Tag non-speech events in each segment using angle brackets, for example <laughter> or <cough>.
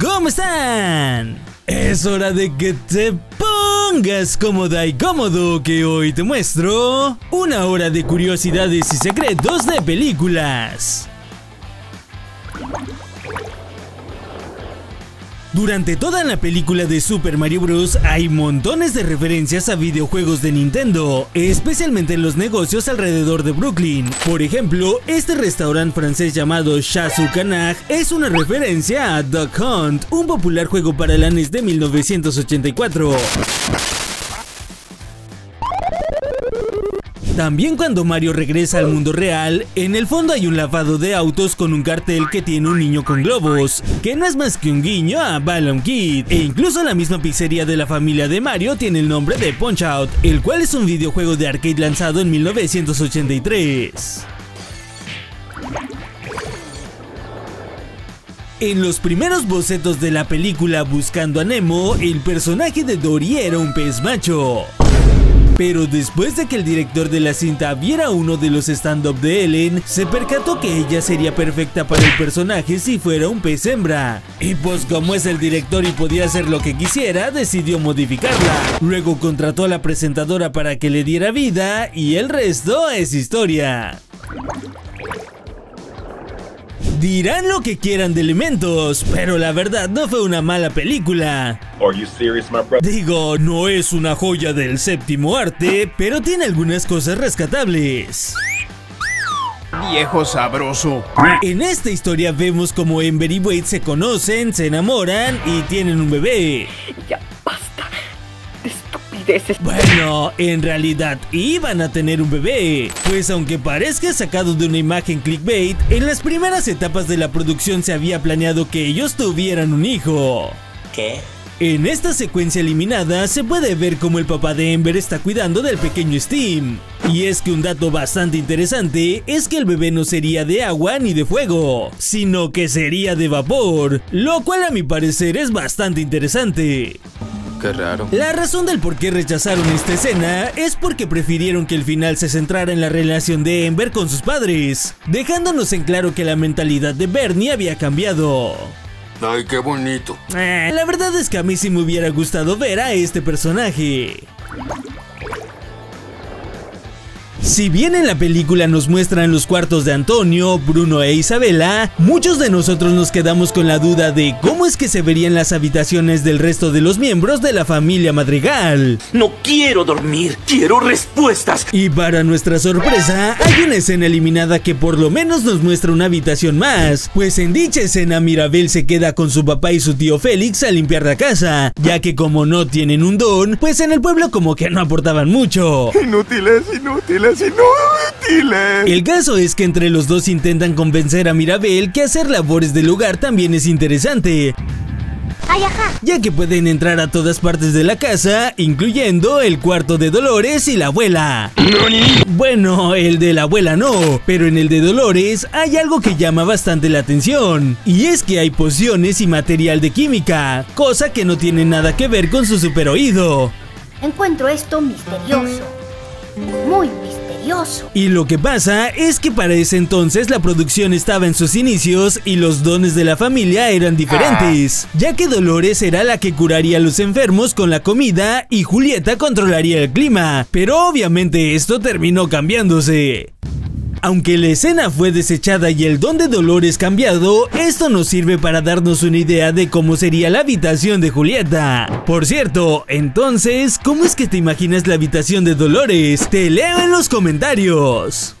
¿cómo están? Es hora de que te pongas cómoda y cómodo que hoy te muestro una hora de curiosidades y secretos de películas. Durante toda la película de Super Mario Bros. hay montones de referencias a videojuegos de Nintendo, especialmente en los negocios alrededor de Brooklyn. Por ejemplo, este restaurante francés llamado Canard es una referencia a Duck Hunt, un popular juego para la NES de 1984. También cuando Mario regresa al mundo real, en el fondo hay un lavado de autos con un cartel que tiene un niño con globos, que no es más que un guiño a Balloon Kid. E incluso la misma pizzería de la familia de Mario tiene el nombre de Punch Out, el cual es un videojuego de arcade lanzado en 1983. En los primeros bocetos de la película Buscando a Nemo, el personaje de Dory era un pez macho. Pero después de que el director de la cinta viera uno de los stand-up de Ellen, se percató que ella sería perfecta para el personaje si fuera un pez hembra. Y pues como es el director y podía hacer lo que quisiera, decidió modificarla. Luego contrató a la presentadora para que le diera vida y el resto es historia. Dirán lo que quieran de elementos, pero la verdad no fue una mala película. Digo, no es una joya del séptimo arte, pero tiene algunas cosas rescatables. Viejo sabroso. En esta historia vemos como Ember y Wade se conocen, se enamoran y tienen un bebé. Ya Bueno, en realidad iban a tener un bebé, pues aunque parezca sacado de una imagen clickbait, en las primeras etapas de la producción se había planeado que ellos tuvieran un hijo. ¿Qué? En esta secuencia eliminada se puede ver cómo el papá de Ember está cuidando del pequeño Steam. Y es que un dato bastante interesante es que el bebé no sería de agua ni de fuego, sino que sería de vapor, lo cual a mi parecer es bastante interesante. Qué raro. La razón del por qué rechazaron esta escena es porque prefirieron que el final se centrara en la relación de Ember con sus padres, dejándonos en claro que la mentalidad de Bernie había cambiado. Ay, qué bonito. Eh, la verdad es que a mí sí me hubiera gustado ver a este personaje. Si bien en la película nos muestran los cuartos de Antonio, Bruno e Isabela, muchos de nosotros nos quedamos con la duda de cómo es que se verían las habitaciones del resto de los miembros de la familia Madrigal. No quiero dormir, quiero respuestas. Y para nuestra sorpresa, hay una escena eliminada que por lo menos nos muestra una habitación más, pues en dicha escena Mirabel se queda con su papá y su tío Félix a limpiar la casa, ya que como no tienen un don, pues en el pueblo como que no aportaban mucho. Inútiles, inútiles, inútiles. El caso es que entre los dos intentan convencer a Mirabel que hacer labores del hogar también es interesante. Ya que pueden entrar a todas partes de la casa, incluyendo el cuarto de Dolores y la abuela. Bueno, el de la abuela no, pero en el de Dolores hay algo que llama bastante la atención. Y es que hay pociones y material de química, cosa que no tiene nada que ver con su super oído. Encuentro esto misterioso. Muy Y lo que pasa es que para ese entonces la producción estaba en sus inicios y los dones de la familia eran diferentes, ya que Dolores era la que curaría a los enfermos con la comida y Julieta controlaría el clima, pero obviamente esto terminó cambiándose. Aunque la escena fue desechada y el don de Dolores cambiado, esto nos sirve para darnos una idea de cómo sería la habitación de Julieta. Por cierto, entonces, ¿cómo es que te imaginas la habitación de Dolores? Te leo en los comentarios.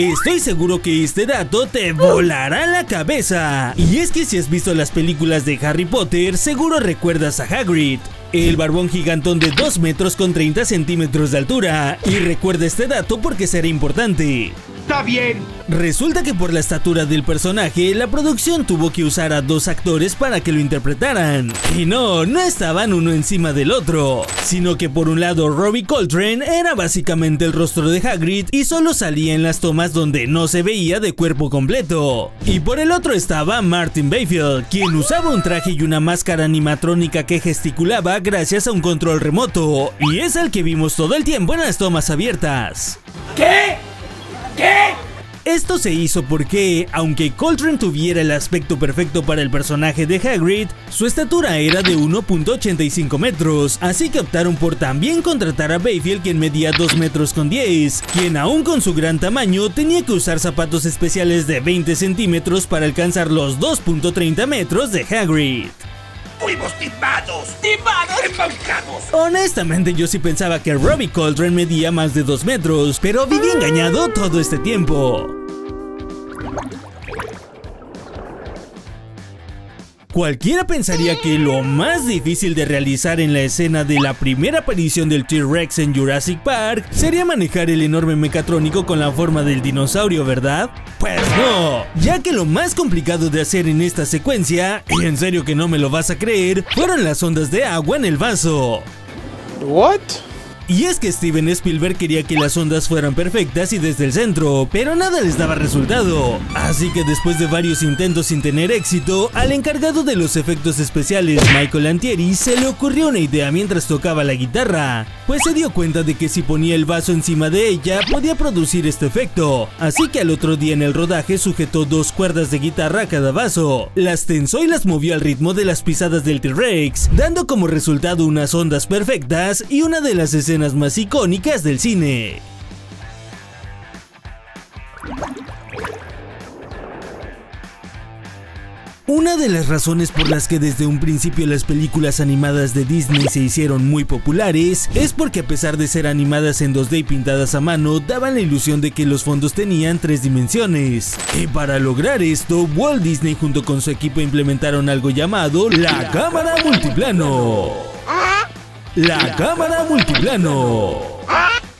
Estoy seguro que este dato te volará la cabeza. Y es que si has visto las películas de Harry Potter, seguro recuerdas a Hagrid. El barbón gigantón de 2 metros con 30 centímetros de altura. Y recuerda este dato porque será importante. Está bien. Resulta que por la estatura del personaje, la producción tuvo que usar a dos actores para que lo interpretaran. Y no, no estaban uno encima del otro, sino que por un lado Robbie Coltrane era básicamente el rostro de Hagrid y solo salía en las tomas donde no se veía de cuerpo completo. Y por el otro estaba Martin Bayfield, quien usaba un traje y una máscara animatrónica que gesticulaba gracias a un control remoto, y es el que vimos todo el tiempo en las tomas abiertas. ¿Qué? Esto se hizo porque, aunque Coltrane tuviera el aspecto perfecto para el personaje de Hagrid, su estatura era de 1.85 metros, así que optaron por también contratar a Bayfield quien medía 2 metros con 10, quien aún con su gran tamaño tenía que usar zapatos especiales de 20 centímetros para alcanzar los 2.30 metros de Hagrid. Fuimos timados, timados, embaucados. Honestamente yo sí pensaba que Robbie Coltrane medía más de 2 metros, pero viví engañado todo este tiempo. Cualquiera pensaría que lo más difícil de realizar en la escena de la primera aparición del T-Rex en Jurassic Park sería manejar el enorme mecatrónico con la forma del dinosaurio, ¿verdad? Pues no, ya que lo más complicado de hacer en esta secuencia, y en serio que no me lo vas a creer, fueron las ondas de agua en el vaso. What? Y es que Steven Spielberg quería que las ondas fueran perfectas y desde el centro, pero nada les daba resultado. Así que después de varios intentos sin tener éxito, al encargado de los efectos especiales, Michael Antieri, se le ocurrió una idea mientras tocaba la guitarra, pues se dio cuenta de que si ponía el vaso encima de ella, podía producir este efecto. Así que al otro día en el rodaje sujetó dos cuerdas de guitarra a cada vaso, las tensó y las movió al ritmo de las pisadas del T-Rex, dando como resultado unas ondas perfectas y una de las escenas más icónicas del cine. Una de las razones por las que desde un principio las películas animadas de Disney se hicieron muy populares es porque a pesar de ser animadas en 2D y pintadas a mano, daban la ilusión de que los fondos tenían tres dimensiones. Y para lograr esto, Walt Disney junto con su equipo implementaron algo llamado la cámara multiplano. La cámara multiplano.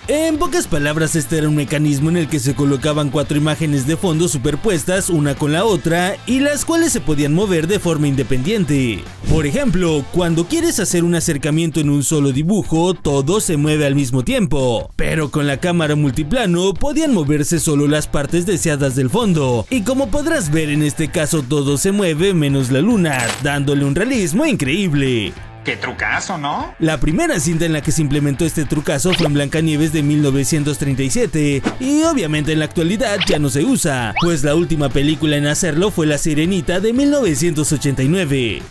En pocas palabras, este era un mecanismo en el que se colocaban cuatro imágenes de fondo superpuestas una con la otra y las cuales se podían mover de forma independiente. Por ejemplo, cuando quieres hacer un acercamiento en un solo dibujo, todo se mueve al mismo tiempo, pero con la cámara multiplano podían moverse solo las partes deseadas del fondo, y como podrás ver en este caso todo se mueve menos la luna, dándole un realismo increíble. Qué trucazo, ¿no? La primera cinta en la que se implementó este trucazo fue en Blancanieves de 1937 y obviamente en la actualidad ya no se usa, pues la última película en hacerlo fue La Sirenita de 1989.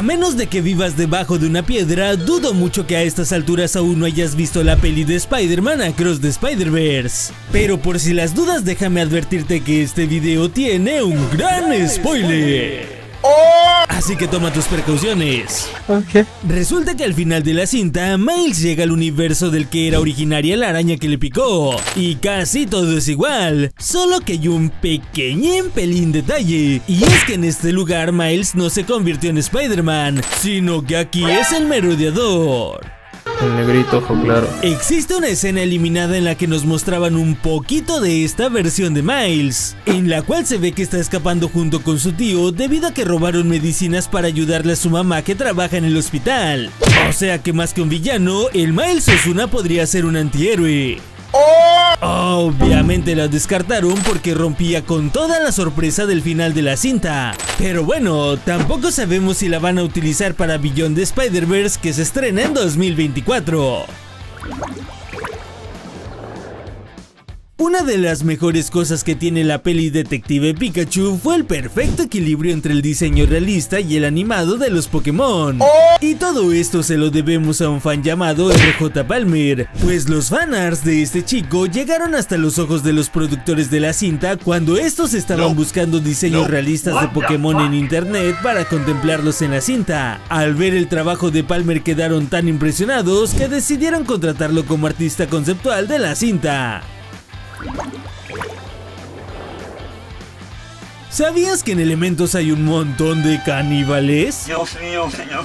A menos de que vivas debajo de una piedra, dudo mucho que a estas alturas aún no hayas visto la peli de Spider-Man Across the Spider-Verse. Pero por si las dudas, déjame advertirte que este video tiene un gran spoiler. Así que toma tus precauciones. Ok. Resulta que al final de la cinta, Miles llega al universo del que era originaria la araña que le picó. Y casi todo es igual, solo que hay un pequeñín pelín detalle. Y es que en este lugar Miles no se convirtió en Spider-Man, sino que aquí es el merodeador. El negrito, ojo claro. Existe una escena eliminada en la que nos mostraban un poquito de esta versión de Miles, en la cual se ve que está escapando junto con su tío debido a que robaron medicinas para ayudarle a su mamá que trabaja en el hospital. O sea que más que un villano, el Miles Osuna podría ser un antihéroe. Obviamente la descartaron porque rompía con toda la sorpresa del final de la cinta. Pero bueno, tampoco sabemos si la van a utilizar para Beyond the Spider-Verse que se estrena en 2024. Una de las mejores cosas que tiene la peli Detective Pikachu fue el perfecto equilibrio entre el diseño realista y el animado de los Pokémon. Y todo esto se lo debemos a un fan llamado RJ Palmer, pues los fanarts de este chico llegaron hasta los ojos de los productores de la cinta cuando estos estaban buscando diseños realistas de Pokémon en internet para contemplarlos en la cinta. Al ver el trabajo de Palmer quedaron tan impresionados que decidieron contratarlo como artista conceptual de la cinta. ¿Sabías que en Elementos hay un montón de caníbales? Dios mío, señor.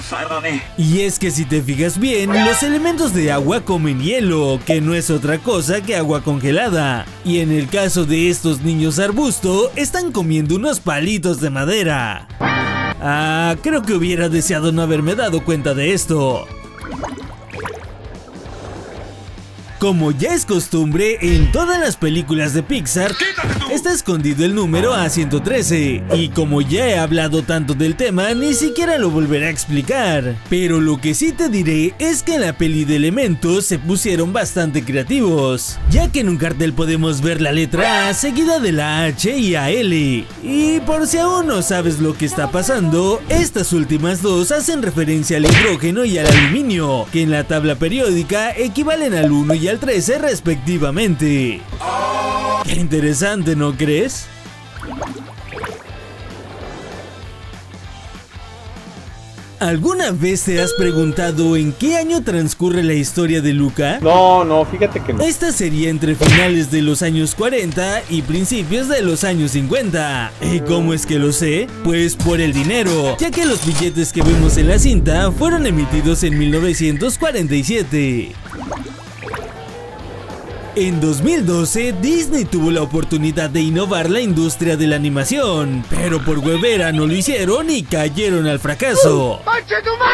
Y es que si te fijas bien, los elementos de agua comen hielo, que no es otra cosa que agua congelada. Y en el caso de estos niños arbusto, están comiendo unos palitos de madera. Ah, creo que hubiera deseado no haberme dado cuenta de esto. Como ya es costumbre, en todas las películas de Pixar está escondido el número A113. Y como ya he hablado tanto del tema, ni siquiera lo volveré a explicar. Pero lo que sí te diré es que en la peli de elementos se pusieron bastante creativos, ya que en un cartel podemos ver la letra A seguida de la H y AL. Y por si aún no sabes lo que está pasando, estas últimas dos hacen referencia al hidrógeno y al aluminio, que en la tabla periódica equivalen al 1 y al 13 respectivamente. Qué interesante, ¿no crees? ¿Alguna vez te has preguntado en qué año transcurre la historia de Luca? No, no, fíjate que no. Esta sería entre finales de los años 40 y principios de los años 50. ¿Y cómo es que lo sé? Pues por el dinero, ya que los billetes que vemos en la cinta fueron emitidos en 1947. En 2012, Disney tuvo la oportunidad de innovar la industria de la animación, pero por huevera no lo hicieron y cayeron al fracaso.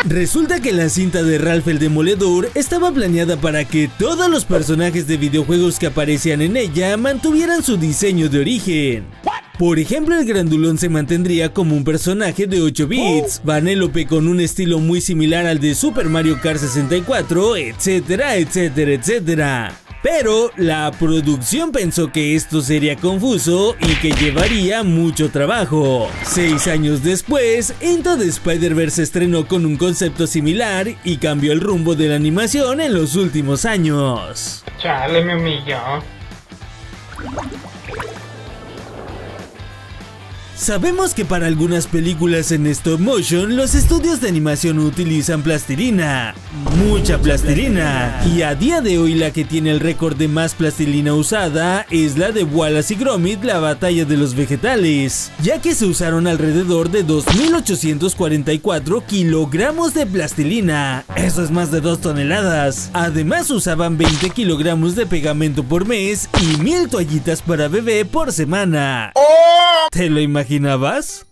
Resulta que la cinta de Ralph el Demoledor estaba planeada para que todos los personajes de videojuegos que aparecían en ella mantuvieran su diseño de origen. Por ejemplo, el grandulón se mantendría como un personaje de 8 bits, Vanellope con un estilo muy similar al de Super Mario Kart 64, etcétera, etcétera, etcétera. Pero la producción pensó que esto sería confuso y que llevaría mucho trabajo. Seis años después, Into the Spider-Verse se estrenó con un concepto similar y cambió el rumbo de la animación en los últimos años. Chale, me humilló. Sabemos que para algunas películas en stop motion los estudios de animación utilizan plastilina, mucha plastilina, y a día de hoy la que tiene el récord de más plastilina usada es la de Wallace y Gromit la batalla de los vegetales, ya que se usaron alrededor de 2.844 kilogramos de plastilina, eso es más de 2 toneladas, además usaban 20 kilogramos de pegamento por mes y 1000 toallitas para bebé por semana. ¿Te lo imaginabas?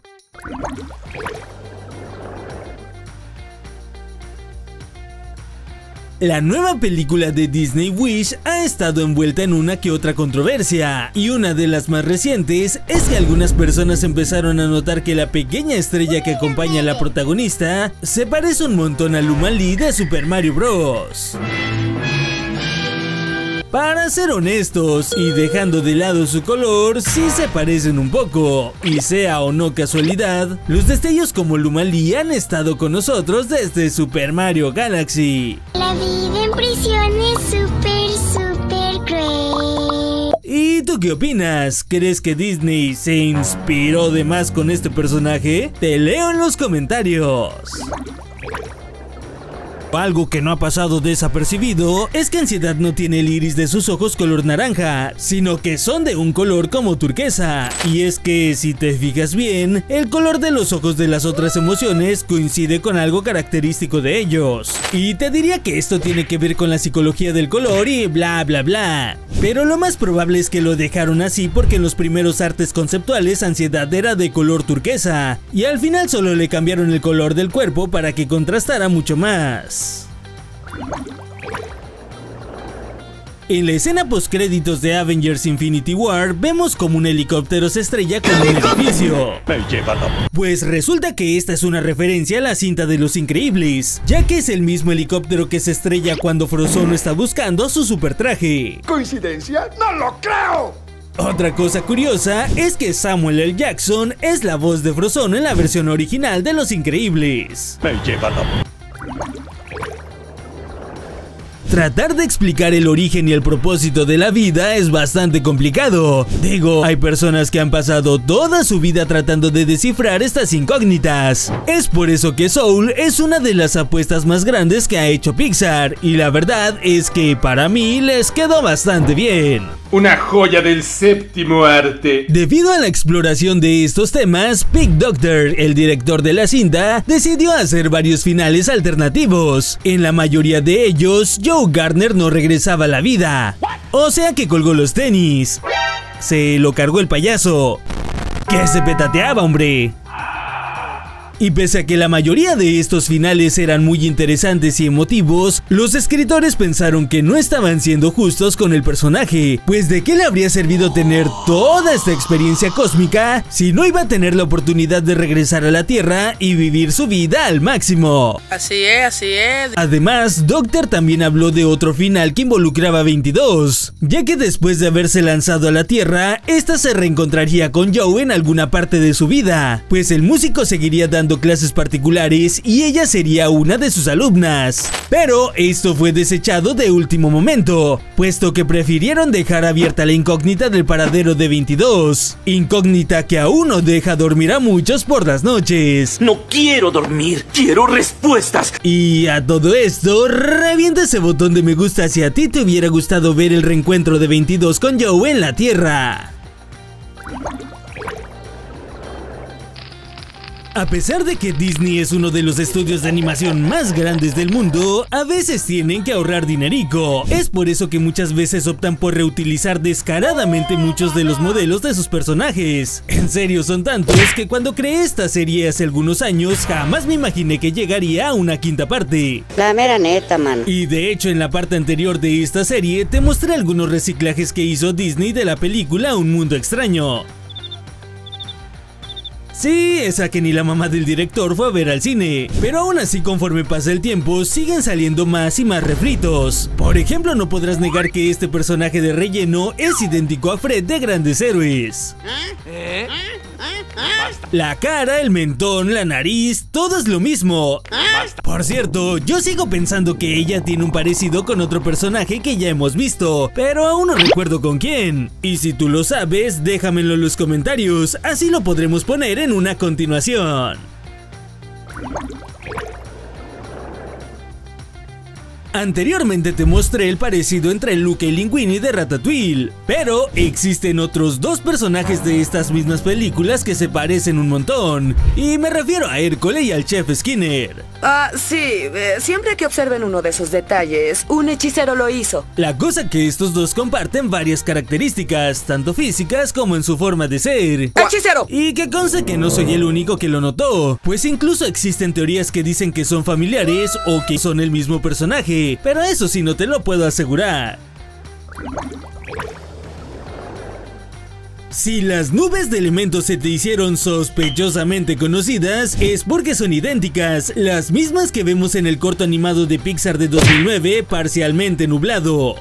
La nueva película de Disney Wish ha estado envuelta en una que otra controversia, y una de las más recientes es que algunas personas empezaron a notar que la pequeña estrella que acompaña a la protagonista se parece un montón a Luma Lee de Super Mario Bros. Para ser honestos y dejando de lado su color, sí se parecen un poco. Y sea o no casualidad, los destellos como Lumali han estado con nosotros desde Super Mario Galaxy. La vida en prisión es súper, súper cruel. ¿Y tú qué opinas? ¿Crees que Disney se inspiró de más con este personaje? Te leo en los comentarios. Algo que no ha pasado desapercibido es que Ansiedad no tiene el iris de sus ojos color naranja, sino que son de un color como turquesa. Y es que si te fijas bien, el color de los ojos de las otras emociones coincide con algo característico de ellos. Y te diría que esto tiene que ver con la psicología del color y bla bla bla. Pero lo más probable es que lo dejaron así porque en los primeros artes conceptuales Ansiedad era de color turquesa, y al final solo le cambiaron el color del cuerpo para que contrastara mucho más. En la escena postcréditos de Avengers Infinity War vemos como un helicóptero se estrella con un edificio. Pues resulta que esta es una referencia a la cinta de Los Increíbles, ya que es el mismo helicóptero que se estrella cuando Frozono está buscando su super traje. ¿Coincidencia? ¡No lo creo! Otra cosa curiosa es que Samuel L. Jackson es la voz de Frozono en la versión original de Los Increíbles. Tratar de explicar el origen y el propósito de la vida es bastante complicado. Digo, hay personas que han pasado toda su vida tratando de descifrar estas incógnitas. Es por eso que Soul es una de las apuestas más grandes que ha hecho Pixar, y la verdad es que para mí les quedó bastante bien. Una joya del séptimo arte. Debido a la exploración de estos temas, Big Doctor, el director de la cinta, decidió hacer varios finales alternativos. En la mayoría de ellos, Joe Gardner no regresaba a la vida. O sea que colgó los tenis. Se lo cargó el payaso. Que se petateaba, hombre. Y pese a que la mayoría de estos finales eran muy interesantes y emotivos, los escritores pensaron que no estaban siendo justos con el personaje, pues de qué le habría servido tener toda esta experiencia cósmica si no iba a tener la oportunidad de regresar a la Tierra y vivir su vida al máximo. Así es, así es. Además, Doctor también habló de otro final que involucraba a 22, ya que después de haberse lanzado a la Tierra, esta se reencontraría con Joe en alguna parte de su vida, pues el músico seguiría dando clases particulares y ella sería una de sus alumnas. Pero esto fue desechado de último momento, puesto que prefirieron dejar abierta la incógnita del paradero de 22, incógnita que aún no deja dormir a muchos por las noches. No quiero dormir, quiero respuestas. Y a todo esto, revienta ese botón de me gusta si a ti te hubiera gustado ver el reencuentro de 22 con Joe en la Tierra. A pesar de que Disney es uno de los estudios de animación más grandes del mundo, a veces tienen que ahorrar dinerico. Es por eso que muchas veces optan por reutilizar descaradamente muchos de los modelos de sus personajes. En serio, son tantos que cuando creé esta serie hace algunos años jamás me imaginé que llegaría a una quinta parte. La mera neta, man. Y de hecho en la parte anterior de esta serie te mostré algunos reciclajes que hizo Disney de la película Un Mundo Extraño. Sí, esa que ni la mamá del director fue a ver al cine. Pero aún así, conforme pasa el tiempo, siguen saliendo más y más refritos. Por ejemplo, no podrás negar que este personaje de relleno es idéntico a Fred de Grandes Héroes. La cara, el mentón, la nariz, todo es lo mismo. Por cierto, yo sigo pensando que ella tiene un parecido con otro personaje que ya hemos visto, pero aún no recuerdo con quién. Y si tú lo sabes, déjamelo en los comentarios, así lo podremos poner en una continuación. Anteriormente te mostré el parecido entre Luke y Linguini de Ratatouille, pero existen otros dos personajes de estas mismas películas que se parecen un montón, y me refiero a Hércules y al Chef Skinner. Ah, sí, eh, siempre que observen uno de esos detalles, un hechicero lo hizo. La cosa que estos dos comparten varias características, tanto físicas como en su forma de ser. ¡Hechicero! Y que conste que no soy el único que lo notó, pues incluso existen teorías que dicen que son familiares o que son el mismo personaje, pero eso sí no te lo puedo asegurar. Si las nubes de elementos se te hicieron sospechosamente conocidas, es porque son idénticas, las mismas que vemos en el corto animado de Pixar de 2009, parcialmente nublado.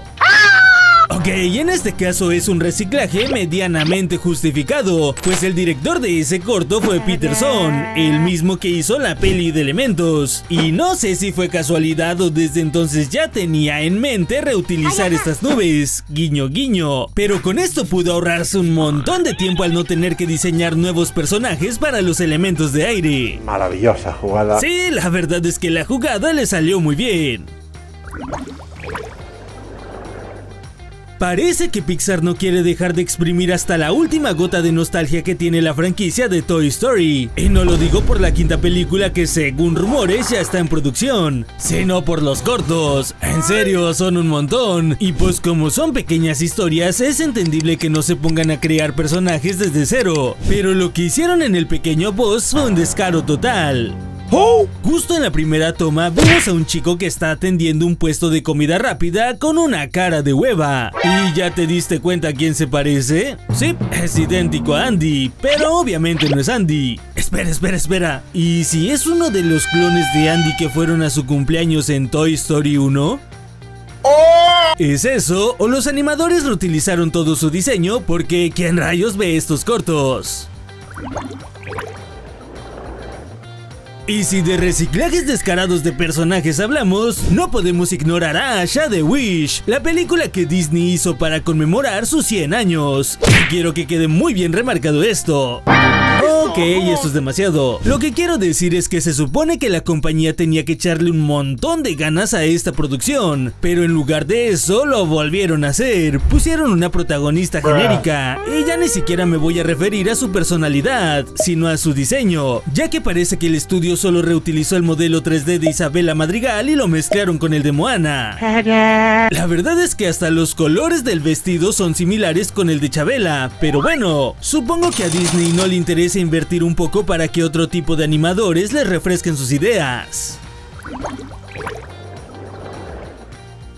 Ok, y en este caso es un reciclaje medianamente justificado, pues el director de ese corto fue Peterson, el mismo que hizo la peli de elementos. Y no sé si fue casualidad o desde entonces ya tenía en mente reutilizar estas nubes, guiño guiño. Pero con esto pudo ahorrarse un montón de tiempo al no tener que diseñar nuevos personajes para los elementos de aire. Maravillosa jugada. Sí, la verdad es que la jugada le salió muy bien. Parece que Pixar no quiere dejar de exprimir hasta la última gota de nostalgia que tiene la franquicia de Toy Story. Y no lo digo por la quinta película que según rumores ya está en producción, sino por los cortos. En serio, son un montón. Y pues como son pequeñas historias, es entendible que no se pongan a crear personajes desde cero. Pero lo que hicieron en el pequeño boss fue un descaro total. Justo en la primera toma vemos a un chico que está atendiendo un puesto de comida rápida con una cara de hueva. ¿Y ya te diste cuenta a quién se parece? Sí, es idéntico a Andy, pero obviamente no es Andy. Espera, espera, espera. ¿Y si es uno de los clones de Andy que fueron a su cumpleaños en Toy Story 1? ¿Es eso? ¿O los animadores reutilizaron todo su diseño? Porque ¿quién rayos ve estos cortos? Y si de reciclajes descarados de personajes hablamos, no podemos ignorar a Asha de Wish, la película que Disney hizo para conmemorar sus 100 años. Y quiero que quede muy bien remarcado esto. Ok, esto es demasiado. Lo que quiero decir es que se supone que la compañía tenía que echarle un montón de ganas a esta producción, pero en lugar de eso lo volvieron a hacer. Pusieron una protagonista genérica, y ya ni siquiera me voy a referir a su personalidad, sino a su diseño, ya que parece que el estudio solo reutilizó el modelo 3D de Isabela Madrigal y lo mezclaron con el de Moana. <laughs> La verdad es que hasta los colores del vestido son similares con el de Chabela, pero bueno, supongo que a Disney no le interesa a invertir un poco para que otro tipo de animadores les refresquen sus ideas.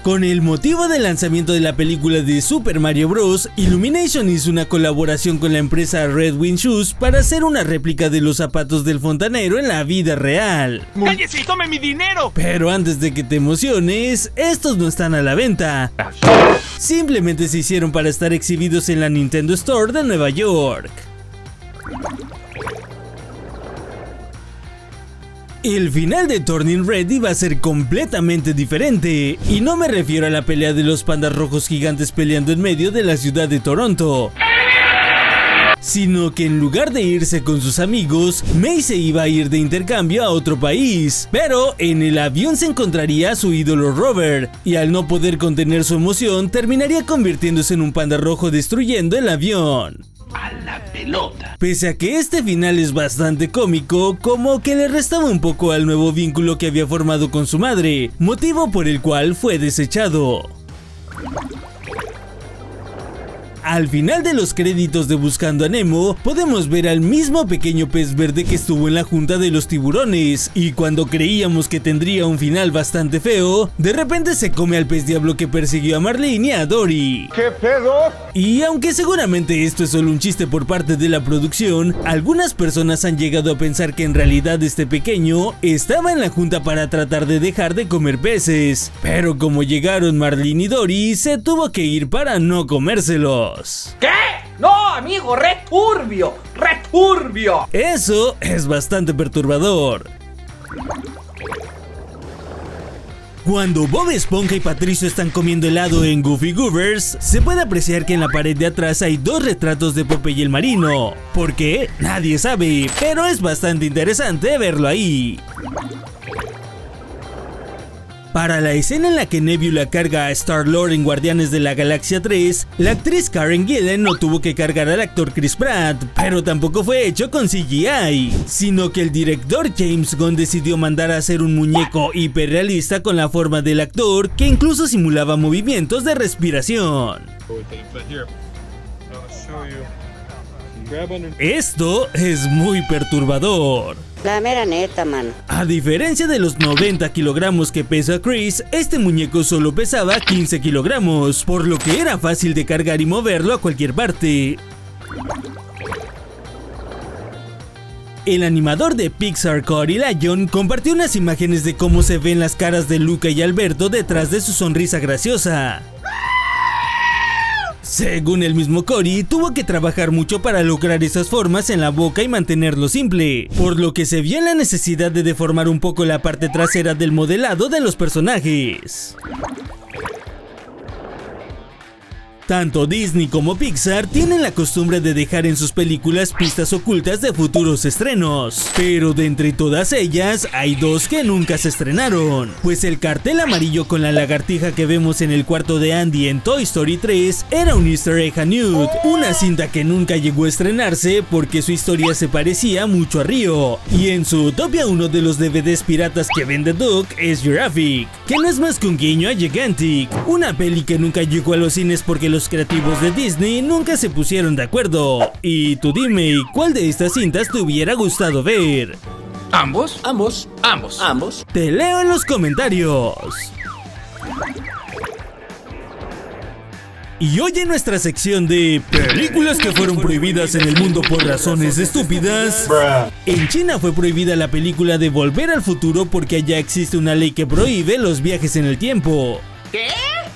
Con el motivo del lanzamiento de la película de Super Mario Bros., Illumination hizo una colaboración con la empresa Red Wing Shoes para hacer una réplica de los zapatos del fontanero en la vida real. ¡Cállese y tome mi dinero! Pero antes de que te emociones, estos no están a la venta. Simplemente se hicieron para estar exhibidos en la Nintendo Store de Nueva York. El final de Turning Red iba a ser completamente diferente, y no me refiero a la pelea de los pandas rojos gigantes peleando en medio de la ciudad de Toronto, sino que en lugar de irse con sus amigos, May se iba a ir de intercambio a otro país, pero en el avión se encontraría a su ídolo Rover, y al no poder contener su emoción, terminaría convirtiéndose en un panda rojo destruyendo el avión. A la pelota. Pese a que este final es bastante cómico, como que le restaba un poco al nuevo vínculo que había formado con su madre, motivo por el cual fue desechado. Al final de los créditos de Buscando a Nemo, podemos ver al mismo pequeño pez verde que estuvo en la junta de los tiburones, y cuando creíamos que tendría un final bastante feo, de repente se come al pez diablo que persiguió a Marlene y a Dory. ¿Qué pedo? Y aunque seguramente esto es solo un chiste por parte de la producción, algunas personas han llegado a pensar que en realidad este pequeño estaba en la junta para tratar de dejar de comer peces, pero como llegaron Marlene y Dory, se tuvo que ir para no ¿Qué? No, amigo, returbio, returbio. Eso es bastante perturbador. Cuando Bob Esponja y Patricio están comiendo helado en Goofy Goovers, se puede apreciar que en la pared de atrás hay dos retratos de Popeye el marino. ¿Por qué? Nadie sabe, pero es bastante interesante verlo ahí. Para la escena en la que Nebula carga a Star-Lord en Guardianes de la Galaxia 3, la actriz Karen Gillan no tuvo que cargar al actor Chris Pratt, pero tampoco fue hecho con CGI, sino que el director James Gunn decidió mandar a hacer un muñeco hiperrealista con la forma del actor que incluso simulaba movimientos de respiración. Esto es muy perturbador. La mera neta, mano. A diferencia de los 90 kilogramos que pesa Chris, este muñeco solo pesaba 15 kilogramos, por lo que era fácil de cargar y moverlo a cualquier parte. El animador de Pixar Cory Lyon compartió unas imágenes de cómo se ven las caras de Luca y Alberto detrás de su sonrisa graciosa. Según el mismo Cory, tuvo que trabajar mucho para lograr esas formas en la boca y mantenerlo simple, por lo que se vio en la necesidad de deformar un poco la parte trasera del modelado de los personajes. Tanto Disney como Pixar tienen la costumbre de dejar en sus películas pistas ocultas de futuros estrenos, pero de entre todas ellas hay dos que nunca se estrenaron, pues el cartel amarillo con la lagartija que vemos en el cuarto de Andy en Toy Story 3 era un easter egg a Newt, una cinta que nunca llegó a estrenarse porque su historia se parecía mucho a Río, y en su Utopia uno de los DVDs piratas que vende Duck es Jurassic, que no es más que un guiño a Gigantic, una peli que nunca llegó a los cines porque los creativos de Disney nunca se pusieron de acuerdo. Y tú dime, ¿cuál de estas cintas te hubiera gustado ver? ¿Ambos? Ambos. Ambos. Ambos. Te leo en los comentarios. Y hoy en nuestra sección de películas que fueron prohibidas en el mundo por razones estúpidas, en China fue prohibida la película de Volver al Futuro porque allá existe una ley que prohíbe los viajes en el tiempo. ¿Qué?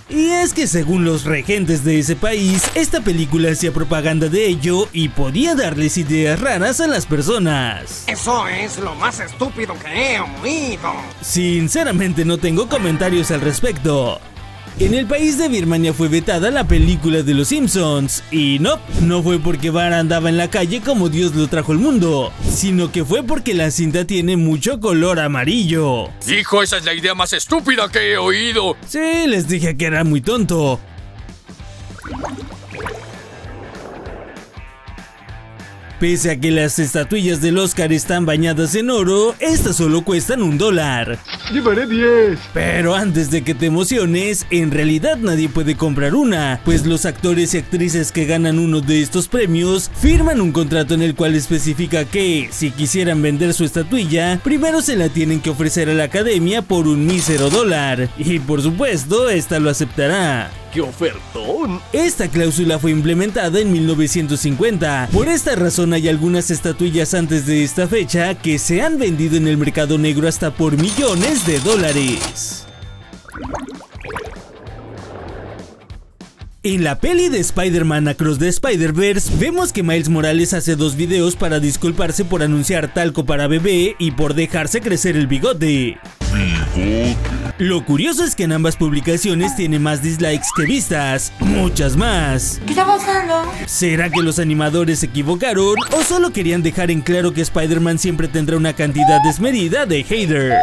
Y es que según los regentes de ese país, esta película hacía propaganda de ello y podía darles ideas raras a las personas. Eso es lo más estúpido que he oído. Sinceramente no tengo comentarios al respecto. En el país de Birmania fue vetada la película de los Simpsons, y no, no fue porque Bar andaba en la calle como Dios lo trajo al mundo, sino que fue porque la cinta tiene mucho color amarillo. Hijo, esa es la idea más estúpida que he oído. Sí, les dije que era muy tonto. Pese a que las estatuillas del Oscar están bañadas en oro, estas solo cuestan un dólar. Llevaré 10. Pero antes de que te emociones, en realidad nadie puede comprar una, pues los actores y actrices que ganan uno de estos premios firman un contrato en el cual especifica que, si quisieran vender su estatuilla, primero se la tienen que ofrecer a la academia por un mísero dólar. Y por supuesto, esta lo aceptará. Esta cláusula fue implementada en 1950. Por esta razón hay algunas estatuillas antes de esta fecha que se han vendido en el mercado negro hasta por millones de dólares. En la peli de Spider-Man Across the Spider-Verse, vemos que Miles Morales hace dos videos para disculparse por anunciar talco para bebé y por dejarse crecer el bigote. Lo curioso es que en ambas publicaciones tiene más dislikes que vistas, muchas más. ¿Qué está pasando? ¿Será que los animadores se equivocaron o solo querían dejar en claro que Spider-Man siempre tendrá una cantidad desmedida de haters?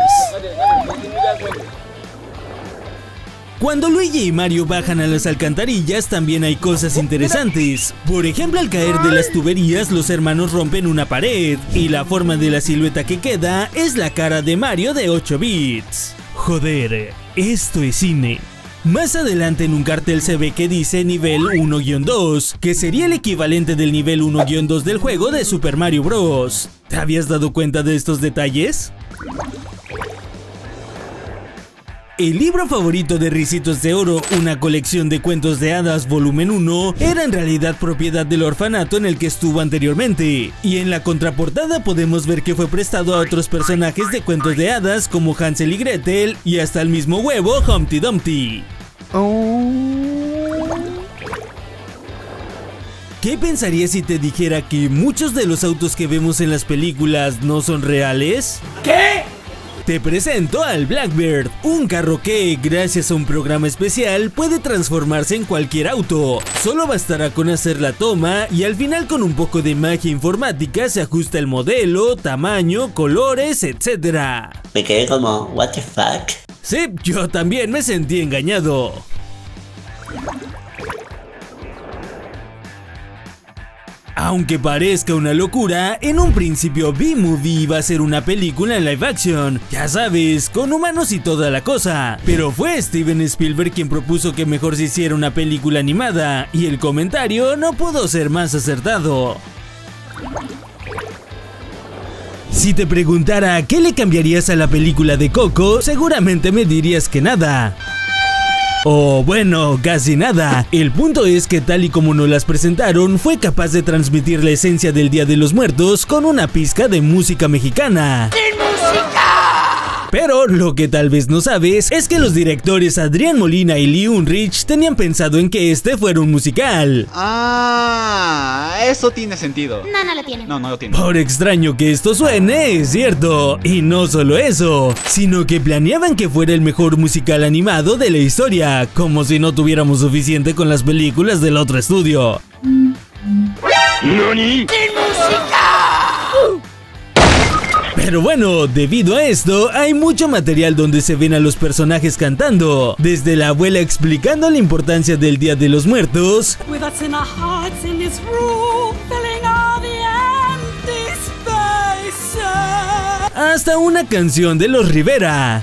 Cuando Luigi y Mario bajan a las alcantarillas también hay cosas interesantes. Por ejemplo, al caer de las tuberías los hermanos rompen una pared y la forma de la silueta que queda es la cara de Mario de 8 bits. Joder, esto es cine. Más adelante en un cartel se ve que dice nivel 1-2, que sería el equivalente del nivel 1-2 del juego de Super Mario Bros. ¿Te habías dado cuenta de estos detalles? El libro favorito de Ricitos de Oro, una colección de cuentos de hadas volumen 1, era en realidad propiedad del orfanato en el que estuvo anteriormente, y en la contraportada podemos ver que fue prestado a otros personajes de cuentos de hadas como Hansel y Gretel y hasta el mismo huevo Humpty Dumpty. ¿Qué pensarías si te dijera que muchos de los autos que vemos en las películas no son reales? ¿Qué? Te presento al Blackbird, un carro que, gracias a un programa especial, puede transformarse en cualquier auto. Solo bastará con hacer la toma y al final con un poco de magia informática se ajusta el modelo, tamaño, colores, etc. Me quedé como, what the fuck? Sí, yo también me sentí engañado. Aunque parezca una locura, en un principio B-Movie iba a ser una película en live action, ya sabes, con humanos y toda la cosa. Pero fue Steven Spielberg quien propuso que mejor se hiciera una película animada, y el comentario no pudo ser más acertado. Si te preguntara qué le cambiarías a la película de Coco, seguramente me dirías que nada. O bueno, casi nada. El punto es que tal y como nos las presentaron, fue capaz de transmitir la esencia del Día de los Muertos con una pizca de música mexicana. Pero lo que tal vez no sabes es que los directores Adrián Molina y Lee Unrich tenían pensado en que este fuera un musical. Ah, eso tiene sentido. No, no lo tiene. No, no lo tiene. Por extraño que esto suene, es cierto. Y no solo eso, sino que planeaban que fuera el mejor musical animado de la historia, como si no tuviéramos suficiente con las películas del otro estudio. ¿Nani? Pero bueno, debido a esto, hay mucho material donde se ven a los personajes cantando. Desde la abuela explicando la importancia del Día de los Muertos, hasta una canción de los Rivera.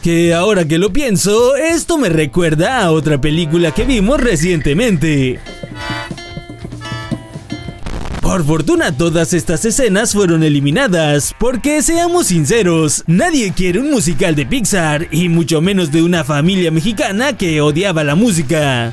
Que ahora que lo pienso, esto me recuerda a otra película que vimos recientemente. Por fortuna todas estas escenas fueron eliminadas, porque seamos sinceros, nadie quiere un musical de Pixar, y mucho menos de una familia mexicana que odiaba la música.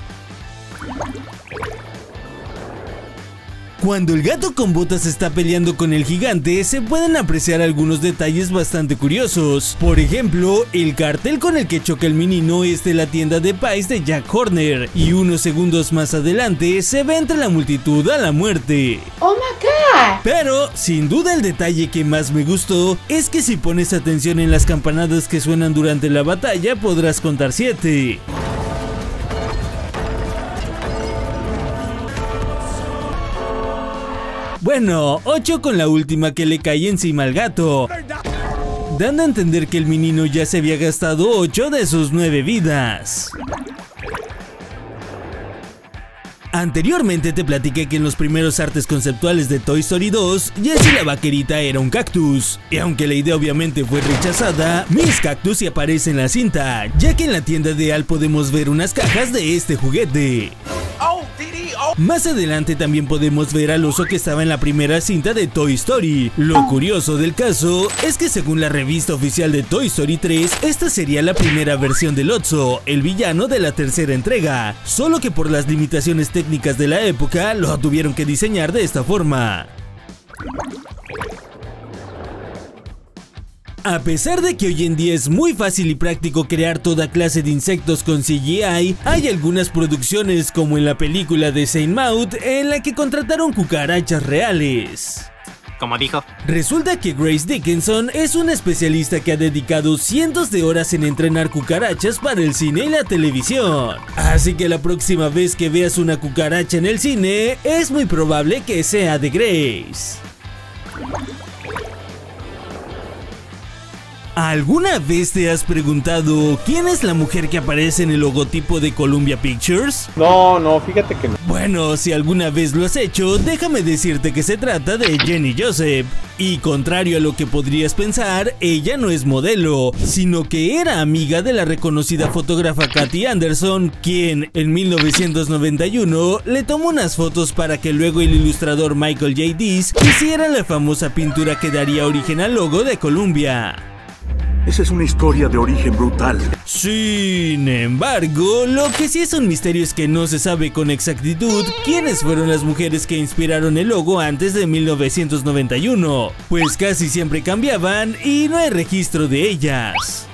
Cuando el gato con botas está peleando con el gigante, se pueden apreciar algunos detalles bastante curiosos. Por ejemplo, el cartel con el que choca el menino es de la tienda de pies de Jack Horner, y unos segundos más adelante se ve entre la multitud a la muerte. Oh my god. Pero, sin duda el detalle que más me gustó es que si pones atención en las campanadas que suenan durante la batalla podrás contar 7. Bueno, 8 con la última que le cae encima al gato. Dando a entender que el menino ya se había gastado 8 de sus 9 vidas. Anteriormente te platiqué que en los primeros artes conceptuales de Toy Story 2, Jessie la vaquerita era un cactus. Y aunque la idea obviamente fue rechazada, Miss Cactus sí aparece en la cinta, ya que en la tienda de Al podemos ver unas cajas de este juguete. Más adelante también podemos ver al oso que estaba en la primera cinta de Toy Story. Lo curioso del caso es que según la revista oficial de Toy Story 3, esta sería la primera versión del Otso, el villano de la tercera entrega, solo que por las limitaciones técnicas de la época lo tuvieron que diseñar de esta forma. A pesar de que hoy en día es muy fácil y práctico crear toda clase de insectos con CGI, hay algunas producciones como en la película de Saint Maud en la que contrataron cucarachas reales. Como dijo. Resulta que Grace Dickinson es una especialista que ha dedicado cientos de horas en entrenar cucarachas para el cine y la televisión. Así que la próxima vez que veas una cucaracha en el cine, es muy probable que sea de Grace. ¿Alguna vez te has preguntado quién es la mujer que aparece en el logotipo de Columbia Pictures? No, no, fíjate que no. Bueno, si alguna vez lo has hecho, déjame decirte que se trata de Jenny Joseph. Y contrario a lo que podrías pensar, ella no es modelo, sino que era amiga de la reconocida fotógrafa Kathy Anderson, quien en 1991 le tomó unas fotos para que luego el ilustrador Michael J. Dees hiciera la famosa pintura que daría origen al logo de Columbia. Esa es una historia de origen brutal. Sin embargo, lo que sí es un misterio es que no se sabe con exactitud quiénes fueron las mujeres que inspiraron el logo antes de 1991, pues casi siempre cambiaban y no hay registro de ellas.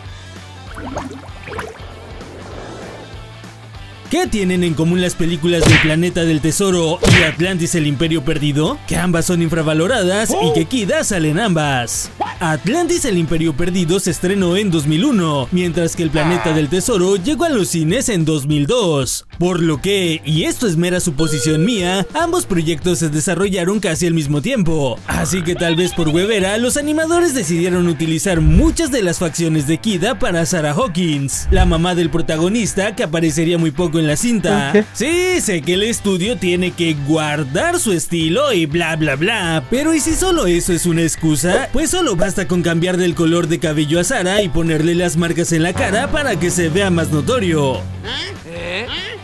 ¿Qué tienen en común las películas del Planeta del Tesoro y Atlantis el Imperio Perdido? Que ambas son infravaloradas y que Kida sale en ambas. Atlantis el Imperio Perdido se estrenó en 2001, mientras que el Planeta del Tesoro llegó a los cines en 2002. Por lo que, y esto es mera suposición mía, ambos proyectos se desarrollaron casi al mismo tiempo. Así que tal vez por huevera, los animadores decidieron utilizar muchas de las facciones de Kida para Sarah Hawkins, la mamá del protagonista que aparecería muy poco en la cinta. Sí, sé que el estudio tiene que guardar su estilo y bla bla bla, pero ¿y si solo eso es una excusa? Pues solo basta con cambiar del color de cabello a Sara y ponerle las marcas en la cara para que se vea más notorio.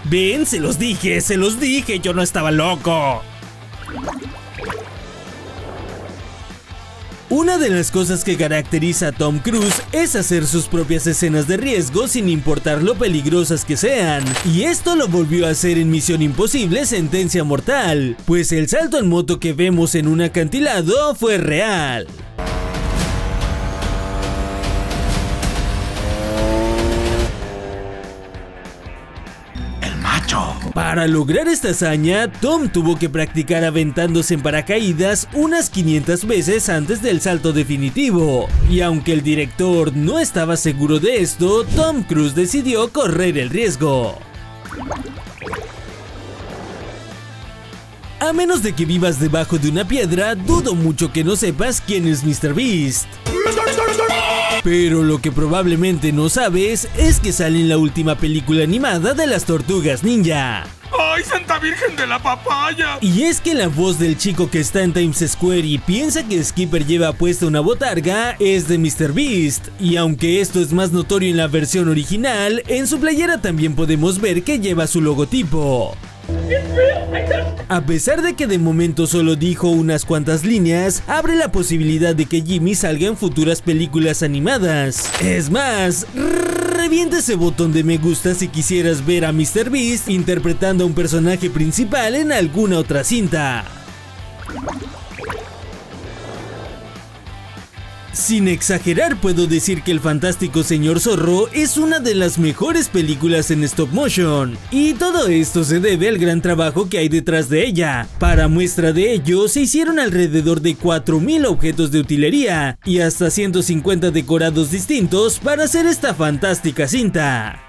Ven, se los dije, se los dije, yo no estaba loco. Una de las cosas que caracteriza a Tom Cruise es hacer sus propias escenas de riesgo sin importar lo peligrosas que sean, y esto lo volvió a hacer en Misión Imposible Sentencia Mortal, pues el salto en moto que vemos en un acantilado fue real. Para lograr esta hazaña, Tom tuvo que practicar aventándose en paracaídas unas 500 veces antes del salto definitivo. Y aunque el director no estaba seguro de esto, Tom Cruise decidió correr el riesgo. A menos de que vivas debajo de una piedra, dudo mucho que no sepas quién es Mr. Beast. Pero lo que probablemente no sabes es que sale en la última película animada de las tortugas ninja. ¡Ay, Santa Virgen de la Papaya! Y es que la voz del chico que está en Times Square y piensa que Skipper lleva puesta una botarga es de Mr. Beast. Y aunque esto es más notorio en la versión original, en su playera también podemos ver que lleva su logotipo. A pesar de que de momento solo dijo unas cuantas líneas, abre la posibilidad de que Jimmy salga en futuras películas animadas. Es más, revienta ese botón de me gusta si quisieras ver a Mr. Beast interpretando a un personaje principal en alguna otra cinta. Sin exagerar puedo decir que El Fantástico Señor Zorro es una de las mejores películas en stop motion, y todo esto se debe al gran trabajo que hay detrás de ella. Para muestra de ello, se hicieron alrededor de 4000 objetos de utilería y hasta 150 decorados distintos para hacer esta fantástica cinta.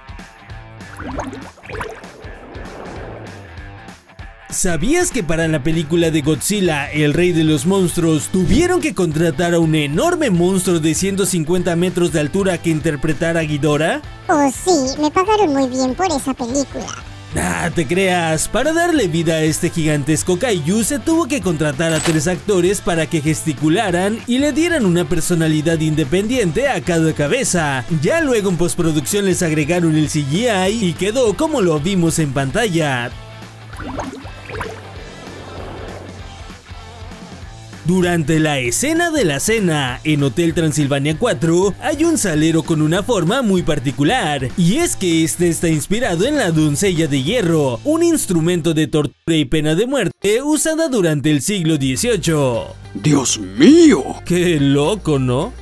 ¿Sabías que para la película de Godzilla, el rey de los monstruos, tuvieron que contratar a un enorme monstruo de 150 metros de altura que interpretara a Ghidorah? Oh sí, me pagaron muy bien por esa película. Ah, te creas, para darle vida a este gigantesco kaiju se tuvo que contratar a tres actores para que gesticularan y le dieran una personalidad independiente a cada cabeza. Ya luego en postproducción les agregaron el CGI y quedó como lo vimos en pantalla. Durante la escena de la cena en Hotel Transilvania 4 hay un salero con una forma muy particular y es que este está inspirado en la doncella de hierro, un instrumento de tortura y pena de muerte usada durante el siglo XVIII. ¡Dios mío! ¡Qué loco, ¿no?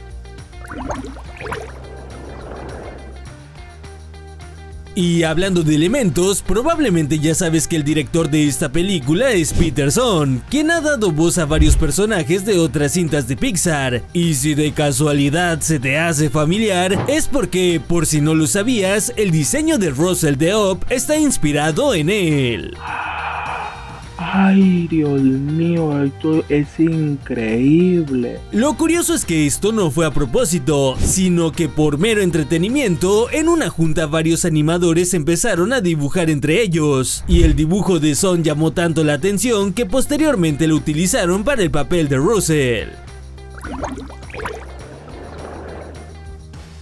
Y hablando de elementos, probablemente ya sabes que el director de esta película es Peterson, quien ha dado voz a varios personajes de otras cintas de Pixar. Y si de casualidad se te hace familiar, es porque, por si no lo sabías, el diseño de Russell de Up está inspirado en él. Ay, Dios mío, esto es increíble. Lo curioso es que esto no fue a propósito, sino que por mero entretenimiento, en una junta varios animadores empezaron a dibujar entre ellos, y el dibujo de Son llamó tanto la atención que posteriormente lo utilizaron para el papel de Russell.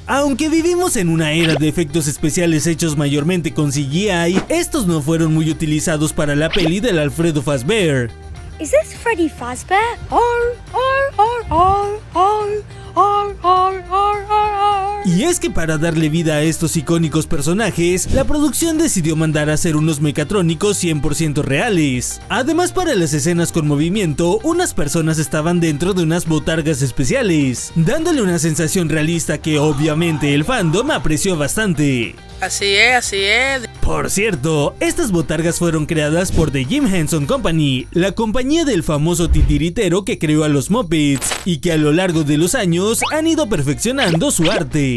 Aunque vivimos en una era de efectos especiales hechos mayormente con CGI, estos no fueron muy utilizados para la peli del Alfredo Fazbear. Is this Freddy Fazbear? Or, or, or, or, or, or, or, or, or. Y es que para darle vida a estos icónicos personajes, la producción decidió mandar a hacer unos mecatrónicos 100% reales. Además para las escenas con movimiento, unas personas estaban dentro de unas botargas especiales, dándole una sensación realista que obviamente el fandom apreció bastante. Así es, así es. Por cierto, estas botargas fueron creadas por The Jim Henson Company, la compañía del famoso titiritero que creó a los Muppets y que a lo largo de los años han ido perfeccionando su arte.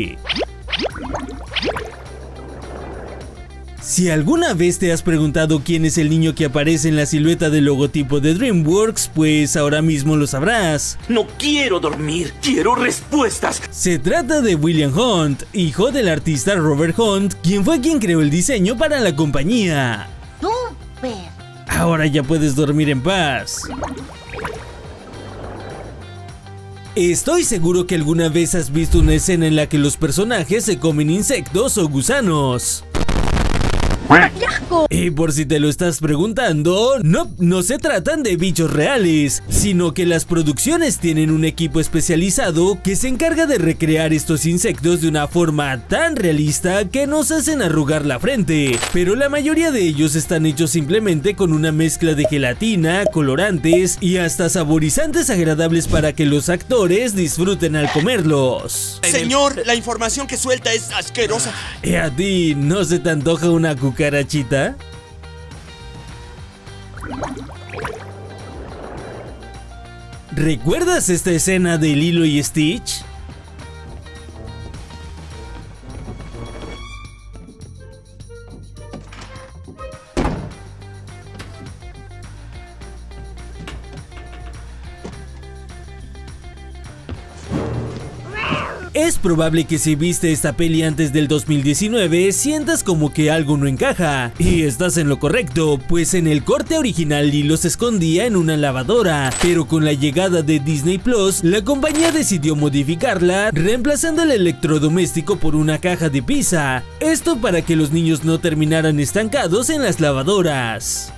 Si alguna vez te has preguntado quién es el niño que aparece en la silueta del logotipo de DreamWorks, pues ahora mismo lo sabrás. No quiero dormir, quiero respuestas. Se trata de William Hunt, hijo del artista Robert Hunt, quien fue quien creó el diseño para la compañía. ¡Súper! Ahora ya puedes dormir en paz. Estoy seguro que alguna vez has visto una escena en la que los personajes se comen insectos o gusanos. Y por si te lo estás preguntando, no, no se tratan de bichos reales, sino que las producciones tienen un equipo especializado que se encarga de recrear estos insectos de una forma tan realista que nos hacen arrugar la frente, pero la mayoría de ellos están hechos simplemente con una mezcla de gelatina, colorantes y hasta saborizantes agradables para que los actores disfruten al comerlos. Señor, la información que suelta es asquerosa. ¿Y a ti no se te antoja una cucarachita? ¿Recuerdas esta escena de Lilo y Stitch? Probable que si viste esta peli antes del 2019 sientas como que algo no encaja. Y estás en lo correcto, pues en el corte original Lilo se escondía en una lavadora, pero con la llegada de Disney Plus, la compañía decidió modificarla, reemplazando el electrodoméstico por una caja de pizza. Esto para que los niños no terminaran estancados en las lavadoras.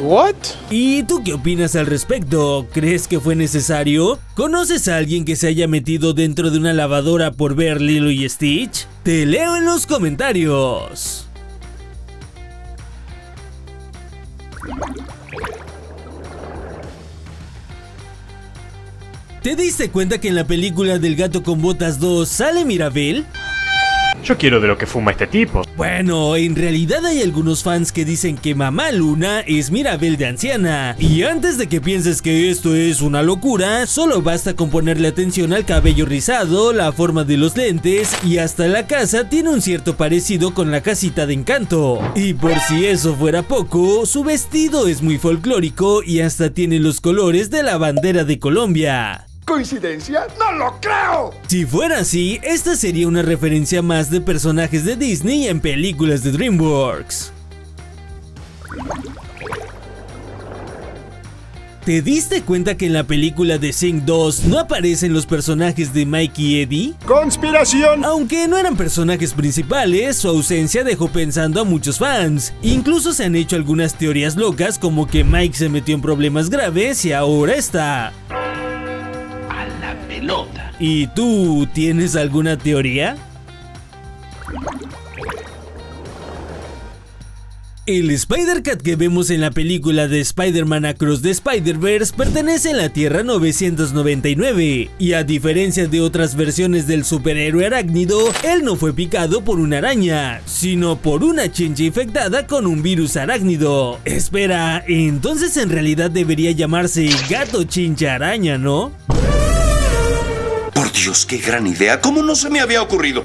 What? ¿Y tú qué opinas al respecto? ¿Crees que fue necesario? ¿Conoces a alguien que se haya metido dentro de una lavadora por ver Lilo y Stitch? Te leo en los comentarios. ¿Te diste cuenta que en la película del gato con botas 2 sale Mirabel? Yo quiero de lo que fuma este tipo. Bueno, en realidad hay algunos fans que dicen que Mamá Luna es Mirabel de anciana. Y antes de que pienses que esto es una locura, solo basta con ponerle atención al cabello rizado, la forma de los lentes y hasta la casa tiene un cierto parecido con la casita de encanto. Y por si eso fuera poco, su vestido es muy folclórico y hasta tiene los colores de la bandera de Colombia. ¿Coincidencia? ¡No lo creo! Si fuera así, esta sería una referencia más de personajes de Disney en películas de DreamWorks. ¿Te diste cuenta que en la película de Sing 2 no aparecen los personajes de Mike y Eddie? ¡Conspiración! Aunque no eran personajes principales, su ausencia dejó pensando a muchos fans. Incluso se han hecho algunas teorías locas como que Mike se metió en problemas graves y ahora está... ¿Y tú tienes alguna teoría? El Spider-Cat que vemos en la película de Spider-Man Across the Spider-Verse pertenece a la Tierra 999, y a diferencia de otras versiones del superhéroe arácnido, él no fue picado por una araña, sino por una chincha infectada con un virus arácnido. Espera, entonces en realidad debería llamarse gato chincha araña, ¿no? Por Dios, qué gran idea, ¿cómo no se me había ocurrido?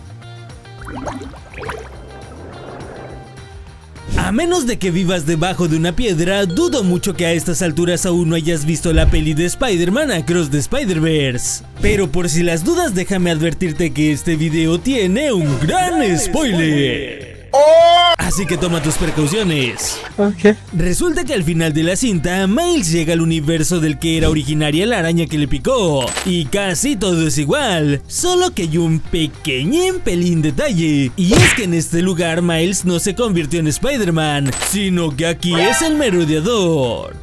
A menos de que vivas debajo de una piedra, dudo mucho que a estas alturas aún no hayas visto la peli de Spider-Man Across the Spider-Verse. Pero por si las dudas, déjame advertirte que este video tiene un gran spoiler. Así que toma tus precauciones. Resulta que al final de la cinta, Miles llega al universo del que era originaria la araña que le picó. Y casi todo es igual, solo que hay un pequeñín pelín detalle. Y es que en este lugar Miles no se convirtió en Spider-Man, sino que aquí es el merodeador.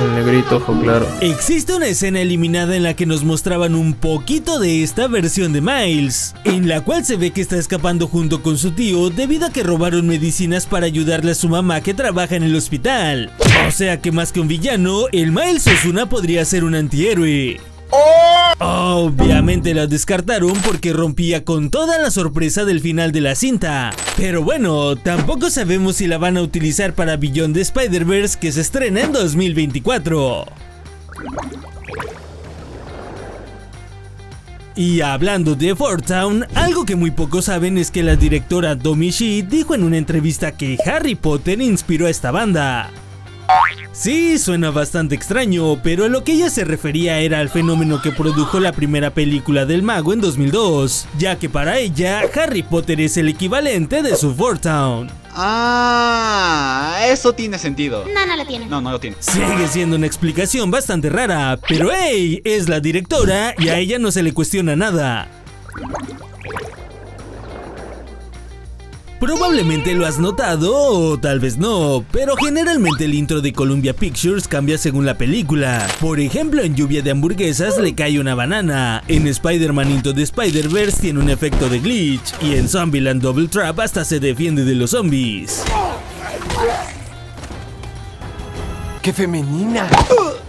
El negrito ojo claro. Existe una escena eliminada en la que nos mostraban un poquito de esta versión de Miles, en la cual se ve que está escapando junto con su tío debido a que robaron medicinas para ayudarle a su mamá que trabaja en el hospital. O sea que más que un villano, el Miles Osuna podría ser un antihéroe. Obviamente la descartaron porque rompía con toda la sorpresa del final de la cinta. Pero bueno, tampoco sabemos si la van a utilizar para Beyond the Spider-Verse que se estrena en 2024. Y hablando de Fort Town, algo que muy pocos saben es que la directora Domi Shi dijo en una entrevista que Harry Potter inspiró a esta banda. Sí, suena bastante extraño, pero a lo que ella se refería era al fenómeno que produjo la primera película del mago en 2002, ya que para ella Harry Potter es el equivalente de su Town. Ah, eso tiene sentido. No, no lo tiene. No, no lo tiene. Sigue siendo una explicación bastante rara, pero hey, es la directora y a ella no se le cuestiona nada. Probablemente lo has notado o tal vez no, pero generalmente el intro de Columbia Pictures cambia según la película. Por ejemplo, en Lluvia de hamburguesas le cae una banana, en Spider-Man Into the Spider-Verse tiene un efecto de glitch y en Zombieland Double Trap hasta se defiende de los zombies. ¡Qué femenina!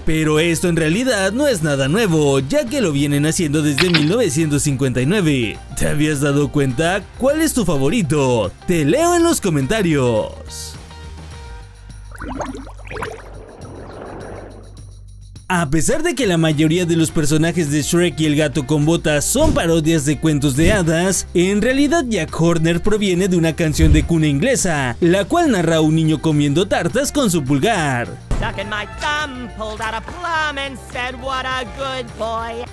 Pero esto en realidad no es nada nuevo, ya que lo vienen haciendo desde 1959. ¿Te habías dado cuenta? ¿Cuál es tu favorito? Te leo en los comentarios. A pesar de que la mayoría de los personajes de Shrek y el gato con botas son parodias de cuentos de hadas, en realidad Jack Horner proviene de una canción de cuna inglesa, la cual narra a un niño comiendo tartas con su pulgar.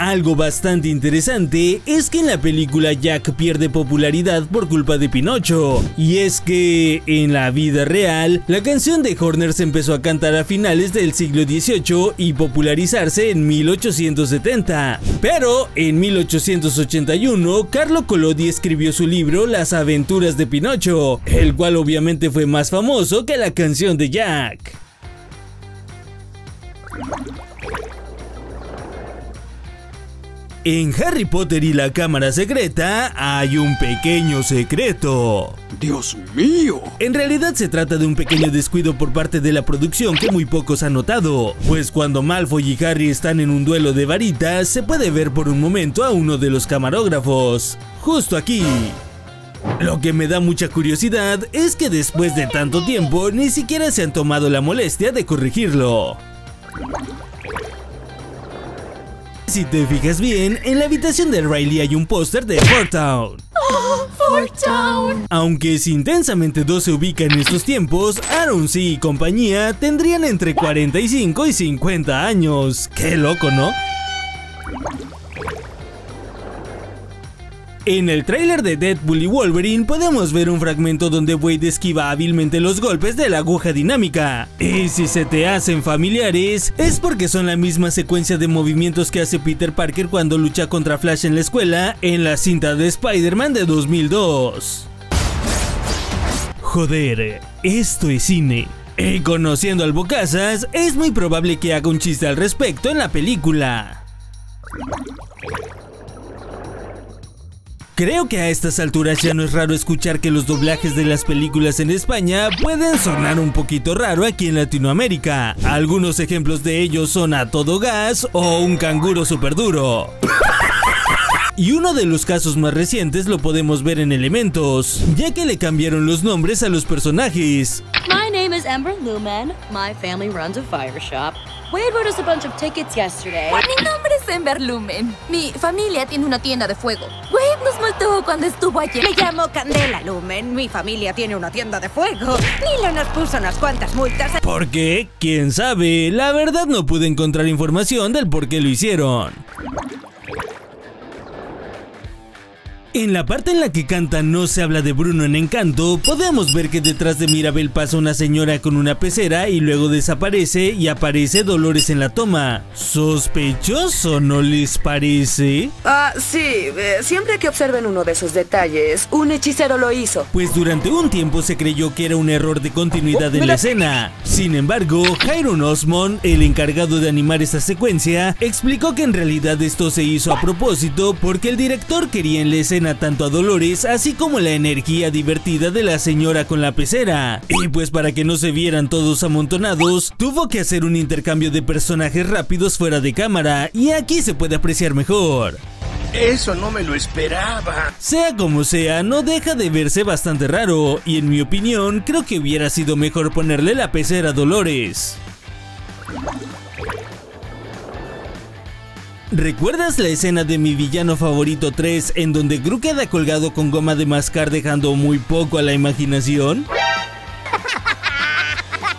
Algo bastante interesante es que en la película Jack pierde popularidad por culpa de Pinocho, y es que en la vida real, la canción de Horner se empezó a cantar a finales del siglo XVIII y popularizarse en 1870. Pero en 1881, Carlo Collodi escribió su libro Las aventuras de Pinocho, el cual obviamente fue más famoso que la canción de Jack. En Harry Potter y la Cámara Secreta hay un pequeño secreto. ¡Dios mío! En realidad se trata de un pequeño descuido por parte de la producción que muy pocos han notado, pues cuando Malfoy y Harry están en un duelo de varitas se puede ver por un momento a uno de los camarógrafos, justo aquí. Lo que me da mucha curiosidad es que después de tanto tiempo ni siquiera se han tomado la molestia de corregirlo. Si te fijas bien, en la habitación de Riley hay un póster de Fort Town. Oh, <gasps> Fort Town. Aunque si intensamente 2 se ubica en estos tiempos, Aaron C y compañía tendrían entre 45 y 50 años. Qué loco, ¿no? En el tráiler de Deadpool y Wolverine podemos ver un fragmento donde Wade esquiva hábilmente los golpes de la aguja dinámica. Y si se te hacen familiares, es porque son la misma secuencia de movimientos que hace Peter Parker cuando lucha contra Flash en la escuela en la cinta de Spider-Man de 2002. Joder, esto es cine. Y conociendo al Bocazas, es muy probable que haga un chiste al respecto en la película. Creo que a estas alturas ya no es raro escuchar que los doblajes de las películas en España pueden sonar un poquito raro aquí en Latinoamérica. Algunos ejemplos de ellos son A Todo Gas o Un Canguro Super Duro. Y uno de los casos más recientes lo podemos ver en Elementos, ya que le cambiaron los nombres a los personajes. My name is Amber Lumen. My family runs a fire shop. Wade wrote us a bunch of tickets yesterday. Mi nombre es Amber Lumen. Mi familia tiene una tienda de fuego. Wade nos multó cuando estuvo ayer. Me llamo Candela Lumen. Mi familia tiene una tienda de fuego. Nilo nos puso unas cuantas multas. ¿Por qué? ¿Quién sabe? La verdad no pude encontrar información del por qué lo hicieron. En la parte en la que canta No se habla de Bruno en Encanto, podemos ver que detrás de Mirabel pasa una señora con una pecera y luego desaparece y aparece Dolores en la toma. ¿Sospechoso no les parece? Ah, sí, eh, siempre que observen uno de esos detalles, un hechicero lo hizo. Pues durante un tiempo se creyó que era un error de continuidad en la escena. Sin embargo, Jairon Osmond, el encargado de animar esta secuencia, explicó que en realidad esto se hizo a propósito porque el director quería en la escena tanto a Dolores así como la energía divertida de la señora con la pecera. Y pues para que no se vieran todos amontonados, tuvo que hacer un intercambio de personajes rápidos fuera de cámara y aquí se puede apreciar mejor. Eso no me lo esperaba. Sea como sea, no deja de verse bastante raro y en mi opinión creo que hubiera sido mejor ponerle la pecera a Dolores. ¿Recuerdas la escena de mi villano favorito 3 en donde Gru queda colgado con goma de mascar dejando muy poco a la imaginación?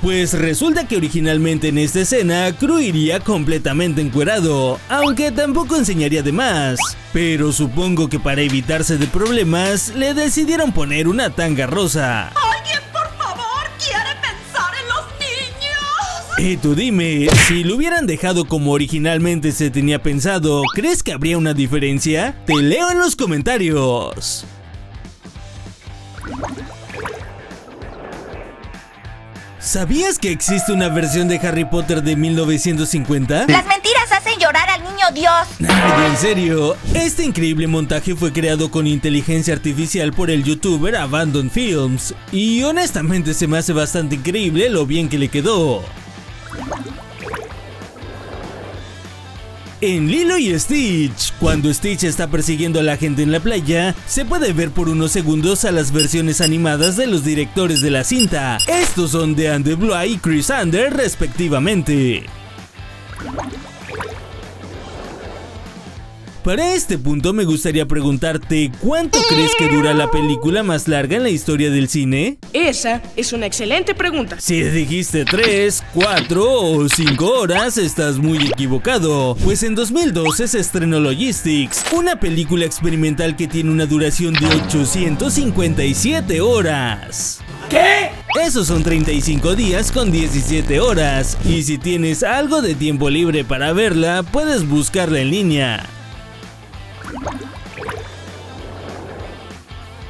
Pues resulta que originalmente en esta escena Gru iría completamente encuerado, aunque tampoco enseñaría de más. Pero supongo que para evitarse de problemas, le decidieron poner una tanga rosa. Y tú dime, si lo hubieran dejado como originalmente se tenía pensado, ¿crees que habría una diferencia? Te leo en los comentarios. ¿Sabías que existe una versión de Harry Potter de 1950? Las mentiras hacen llorar al niño Dios. Ay, en serio, este increíble montaje fue creado con inteligencia artificial por el youtuber Abandon Films. Y honestamente se me hace bastante increíble lo bien que le quedó. En Lilo y Stitch, cuando Stitch está persiguiendo a la gente en la playa, se puede ver por unos segundos a las versiones animadas de los directores de la cinta. Estos son de Andy Bly y Chris Under respectivamente. Para este punto me gustaría preguntarte, ¿cuánto crees que dura la película más larga en la historia del cine? Esa es una excelente pregunta. Si dijiste 3, 4 o 5 horas, estás muy equivocado, pues en 2012 se estrenó Logistics, una película experimental que tiene una duración de 857 horas. ¿Qué? Esos son 35 días con 17 horas, y si tienes algo de tiempo libre para verla, puedes buscarla en línea.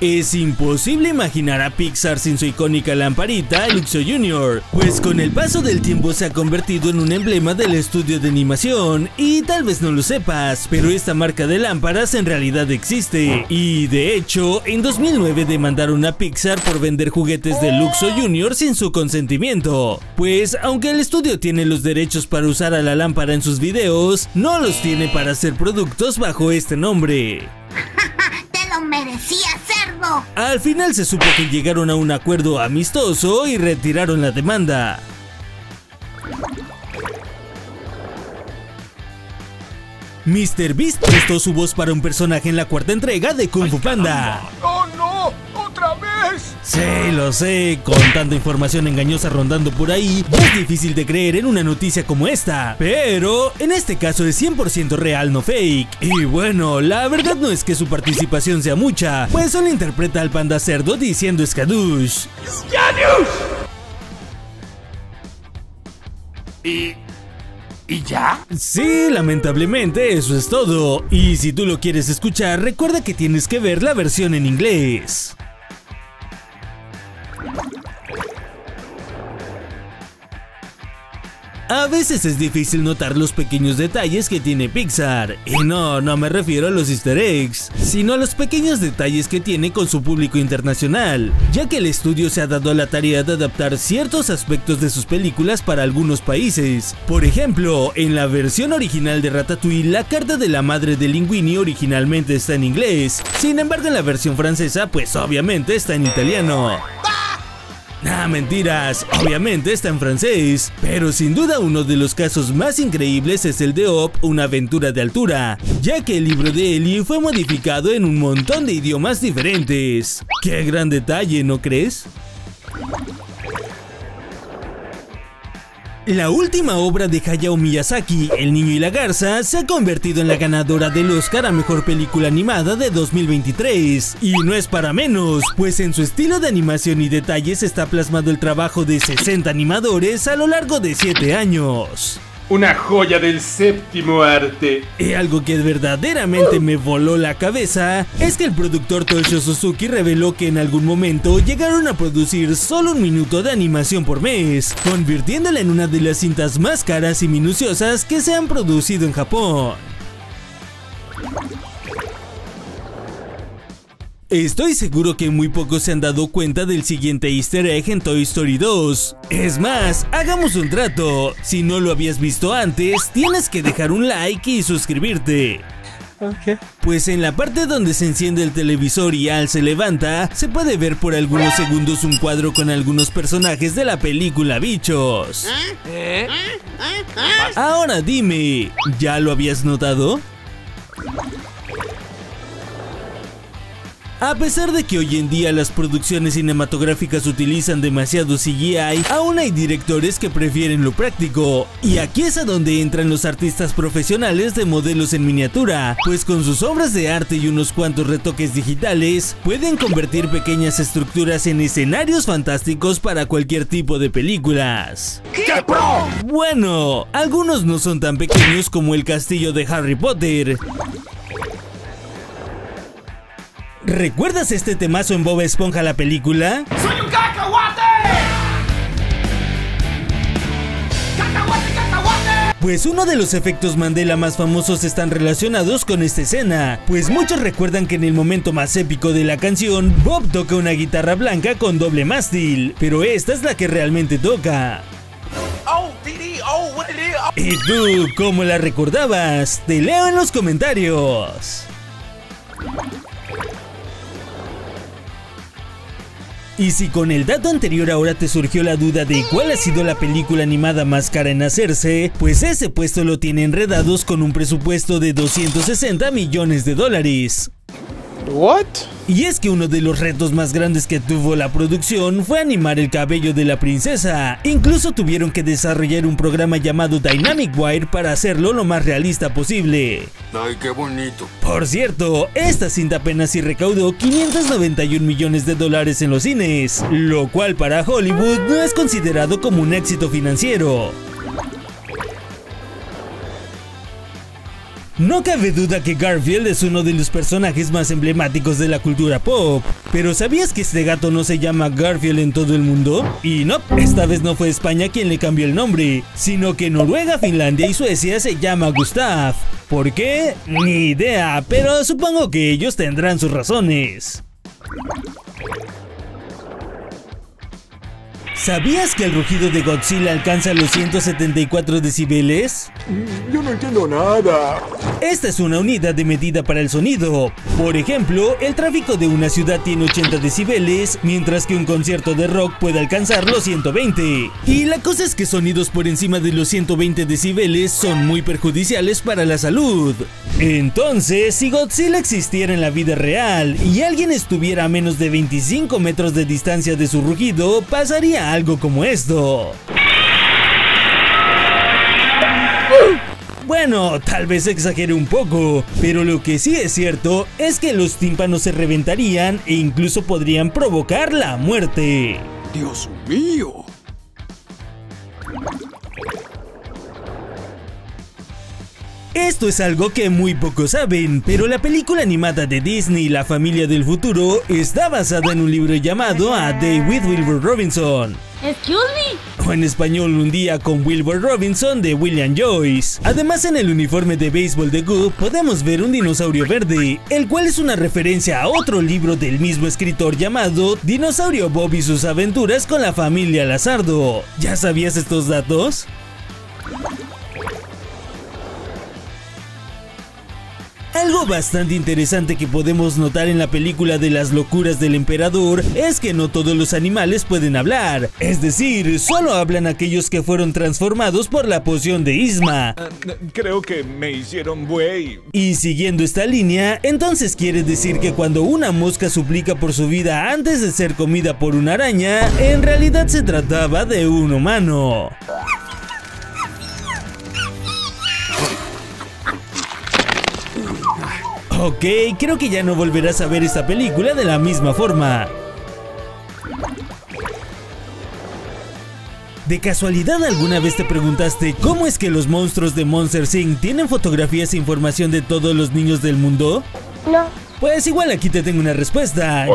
Es imposible imaginar a Pixar sin su icónica lamparita Luxo Jr., pues con el paso del tiempo se ha convertido en un emblema del estudio de animación, y tal vez no lo sepas, pero esta marca de lámparas en realidad existe, y de hecho, en 2009 demandaron a Pixar por vender juguetes de Luxo Jr. sin su consentimiento, pues aunque el estudio tiene los derechos para usar a la lámpara en sus videos, no los tiene para hacer productos bajo este nombre. <laughs> ¡Te lo merecía, cerdo! Al final se supo que llegaron a un acuerdo amistoso y retiraron la demanda. Mr. Beast prestó su voz para un personaje en la cuarta entrega de Kung Fu Panda. Sí, lo sé, con tanta información engañosa rondando por ahí, es difícil de creer en una noticia como esta. Pero en este caso es 100% real, no fake. Y bueno, la verdad no es que su participación sea mucha, pues solo interpreta al panda cerdo diciendo Skadush. ¡Skadush! ¿Y ¿Y ya? Sí, lamentablemente eso es todo. Y si tú lo quieres escuchar, recuerda que tienes que ver la versión en inglés. A veces es difícil notar los pequeños detalles que tiene Pixar, y no, no me refiero a los easter eggs, sino a los pequeños detalles que tiene con su público internacional, ya que el estudio se ha dado la tarea de adaptar ciertos aspectos de sus películas para algunos países. Por ejemplo, en la versión original de Ratatouille, la carta de la madre de Linguini originalmente está en inglés, sin embargo en la versión francesa pues obviamente está en italiano. Nah, mentiras, obviamente está en francés, pero sin duda uno de los casos más increíbles es el de Op, una aventura de altura, ya que el libro de Ellie fue modificado en un montón de idiomas diferentes. ¡Qué gran detalle, ¿no crees? La última obra de Hayao Miyazaki, El niño y la garza, se ha convertido en la ganadora del Oscar a Mejor Película Animada de 2023. Y no es para menos, pues en su estilo de animación y detalles está plasmado el trabajo de 60 animadores a lo largo de 7 años. Una joya del séptimo arte. Y algo que verdaderamente me voló la cabeza es que el productor Toshio Suzuki reveló que en algún momento llegaron a producir solo un minuto de animación por mes, convirtiéndola en una de las cintas más caras y minuciosas que se han producido en Japón. Estoy seguro que muy pocos se han dado cuenta del siguiente easter egg en Toy Story 2. Es más, hagamos un trato. Si no lo habías visto antes, tienes que dejar un like y suscribirte. Pues en la parte donde se enciende el televisor y Al se levanta, se puede ver por algunos segundos un cuadro con algunos personajes de la película Bichos. ¿Eh? Ahora dime, ¿ya lo habías notado? A pesar de que hoy en día las producciones cinematográficas utilizan demasiado CGI, aún hay directores que prefieren lo práctico. Y aquí es a donde entran los artistas profesionales de modelos en miniatura, pues con sus obras de arte y unos cuantos retoques digitales, pueden convertir pequeñas estructuras en escenarios fantásticos para cualquier tipo de películas. ¡Qué pro! Bueno, algunos no son tan pequeños como el castillo de Harry Potter. ¿Recuerdas este temazo en Bob Esponja la película? ¡Soy un cacahuate! ¡Cacahuate, cacahuate! Pues uno de los efectos Mandela más famosos están relacionados con esta escena, pues muchos recuerdan que en el momento más épico de la canción, Bob toca una guitarra blanca con doble mástil, pero esta es la que realmente toca. Oh, oh? Oh. ¿Y tú cómo la recordabas? Te leo en los comentarios. Y si con el dato anterior ahora te surgió la duda de cuál ha sido la película animada más cara en hacerse, pues ese puesto lo tiene enredados con un presupuesto de 260 millones de dólares. What? Y es que uno de los retos más grandes que tuvo la producción fue animar el cabello de la princesa. Incluso tuvieron que desarrollar un programa llamado Dynamic Wire para hacerlo lo más realista posible. Ay, qué bonito. Por cierto, esta cinta apenas sí recaudó 591 millones de dólares en los cines, lo cual para Hollywood no es considerado como un éxito financiero. No cabe duda que Garfield es uno de los personajes más emblemáticos de la cultura pop, pero ¿sabías que este gato no se llama Garfield en todo el mundo? Y no, esta vez no fue España quien le cambió el nombre, sino que Noruega, Finlandia y Suecia se llama Gustav. ¿Por qué? Ni idea, pero supongo que ellos tendrán sus razones. ¿Sabías que el rugido de Godzilla alcanza los 174 decibeles? Yo no entiendo nada. Esta es una unidad de medida para el sonido. Por ejemplo, el tráfico de una ciudad tiene 80 decibeles, mientras que un concierto de rock puede alcanzar los 120. Y la cosa es que sonidos por encima de los 120 decibeles son muy perjudiciales para la salud. Entonces, si Godzilla existiera en la vida real y alguien estuviera a menos de 25 metros de distancia de su rugido, pasaría algo como esto. Bueno, tal vez exagere un poco, pero lo que sí es cierto es que los tímpanos se reventarían e incluso podrían provocar la muerte. Dios mío. Esto es algo que muy pocos saben, pero la película animada de Disney La familia del futuro está basada en un libro llamado A Day with Wilbur Robinson. Excuse me. O en español Un día con Wilbur Robinson de William Joyce. Además en el uniforme de béisbol de Goop podemos ver un dinosaurio verde, el cual es una referencia a otro libro del mismo escritor llamado Dinosaurio Bob y sus aventuras con la familia Lazardo. ¿Ya sabías estos datos? Algo bastante interesante que podemos notar en la película de las locuras del emperador es que no todos los animales pueden hablar, es decir, solo hablan aquellos que fueron transformados por la poción de Isma. Uh, creo que me hicieron buey. Y siguiendo esta línea, entonces quiere decir que cuando una mosca suplica por su vida antes de ser comida por una araña, en realidad se trataba de un humano. Ok, creo que ya no volverás a ver esta película de la misma forma. ¿De casualidad alguna vez te preguntaste cómo es que los monstruos de Monster Inc. tienen fotografías e información de todos los niños del mundo? No. Pues igual aquí te tengo una respuesta.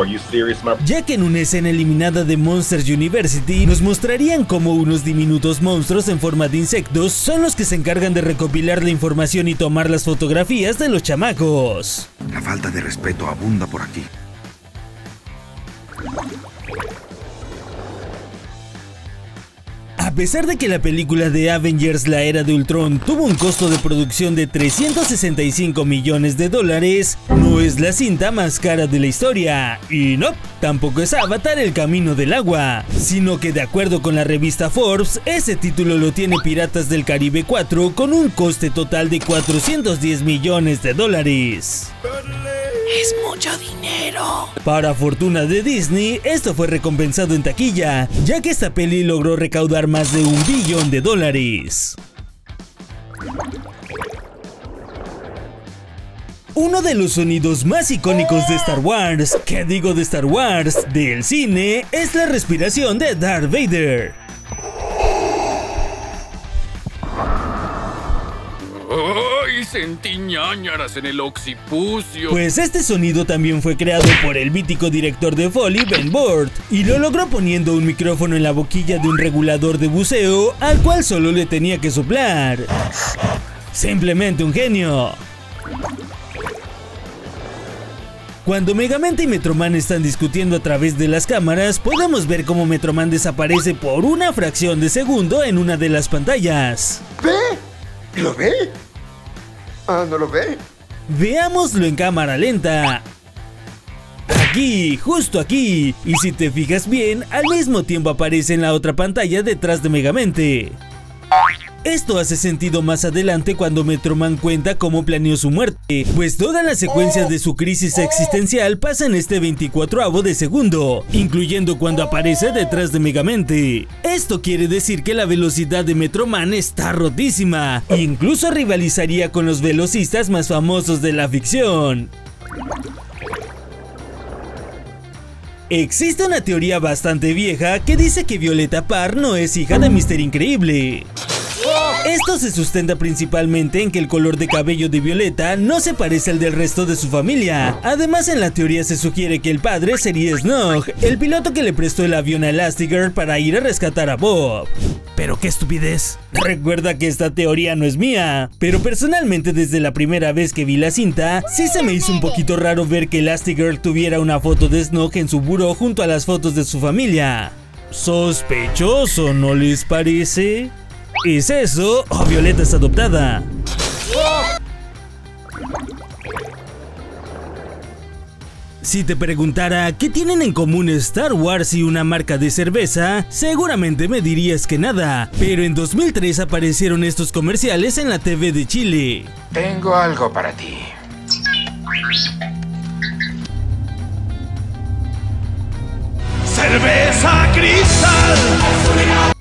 Ya que en una escena eliminada de Monsters University nos mostrarían cómo unos diminutos monstruos en forma de insectos son los que se encargan de recopilar la información y tomar las fotografías de los chamacos. La falta de respeto abunda por aquí. A pesar de que la película de Avengers La Era de Ultron tuvo un costo de producción de 365 millones de dólares, no es la cinta más cara de la historia. Y no, tampoco es Avatar El Camino del Agua, sino que de acuerdo con la revista Forbes, ese título lo tiene Piratas del Caribe 4 con un coste total de 410 millones de dólares. Es mucho dinero. Para fortuna de Disney, esto fue recompensado en taquilla, ya que esta peli logró recaudar más de un billón de dólares. Uno de los sonidos más icónicos de Star Wars, que digo de Star Wars, del cine, es la respiración de Darth Vader. Sentí ñañaras en el occipucio. Pues este sonido también fue creado por el mítico director de Foley, Ben Burt, y lo logró poniendo un micrófono en la boquilla de un regulador de buceo al cual solo le tenía que soplar. Simplemente un genio. Cuando Megamente y Metroman están discutiendo a través de las cámaras, podemos ver cómo Metroman desaparece por una fracción de segundo en una de las pantallas. ¿Ve? ¿Lo ve? Ah, ¿no lo ve? Veámoslo en cámara lenta. Aquí, justo aquí. Y si te fijas bien, al mismo tiempo aparece en la otra pantalla detrás de Megamente. Esto hace sentido más adelante cuando Metroman cuenta cómo planeó su muerte, pues toda la secuencia de su crisis existencial pasa en este 24avo de segundo, incluyendo cuando aparece detrás de Megamente. Esto quiere decir que la velocidad de Metroman está rotísima, e incluso rivalizaría con los velocistas más famosos de la ficción. Existe una teoría bastante vieja que dice que Violeta Parr no es hija de Mister Increíble. Esto se sustenta principalmente en que el color de cabello de Violeta no se parece al del resto de su familia. Además, en la teoría se sugiere que el padre sería Snog, el piloto que le prestó el avión a Elastigirl para ir a rescatar a Bob. Pero qué estupidez. Recuerda que esta teoría no es mía, pero personalmente desde la primera vez que vi la cinta, sí se me hizo un poquito raro ver que Elastigirl tuviera una foto de Snog en su buró junto a las fotos de su familia. Sospechoso, ¿no les parece? ¿Es eso o Violeta es adoptada? Si te preguntara qué tienen en común Star Wars y una marca de cerveza, seguramente me dirías que nada, pero en 2003 aparecieron estos comerciales en la TV de Chile. Tengo algo para ti. ¡Cerveza Cristal!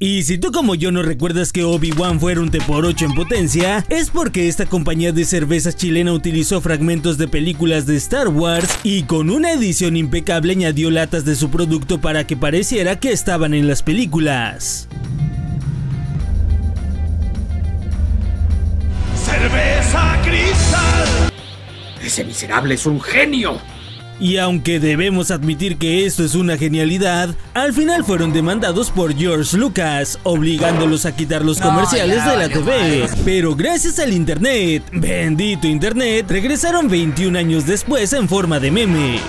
Y si tú como yo no recuerdas que Obi-Wan fuera un T por 8 en potencia, es porque esta compañía de cervezas chilena utilizó fragmentos de películas de Star Wars y con una edición impecable añadió latas de su producto para que pareciera que estaban en las películas. ¡Cerveza Cristal! Ese miserable es un genio. Y aunque debemos admitir que esto es una genialidad, al final fueron demandados por George Lucas, obligándolos a quitar los comerciales de la TV. Pero gracias al internet, bendito internet, regresaron 21 años después en forma de meme.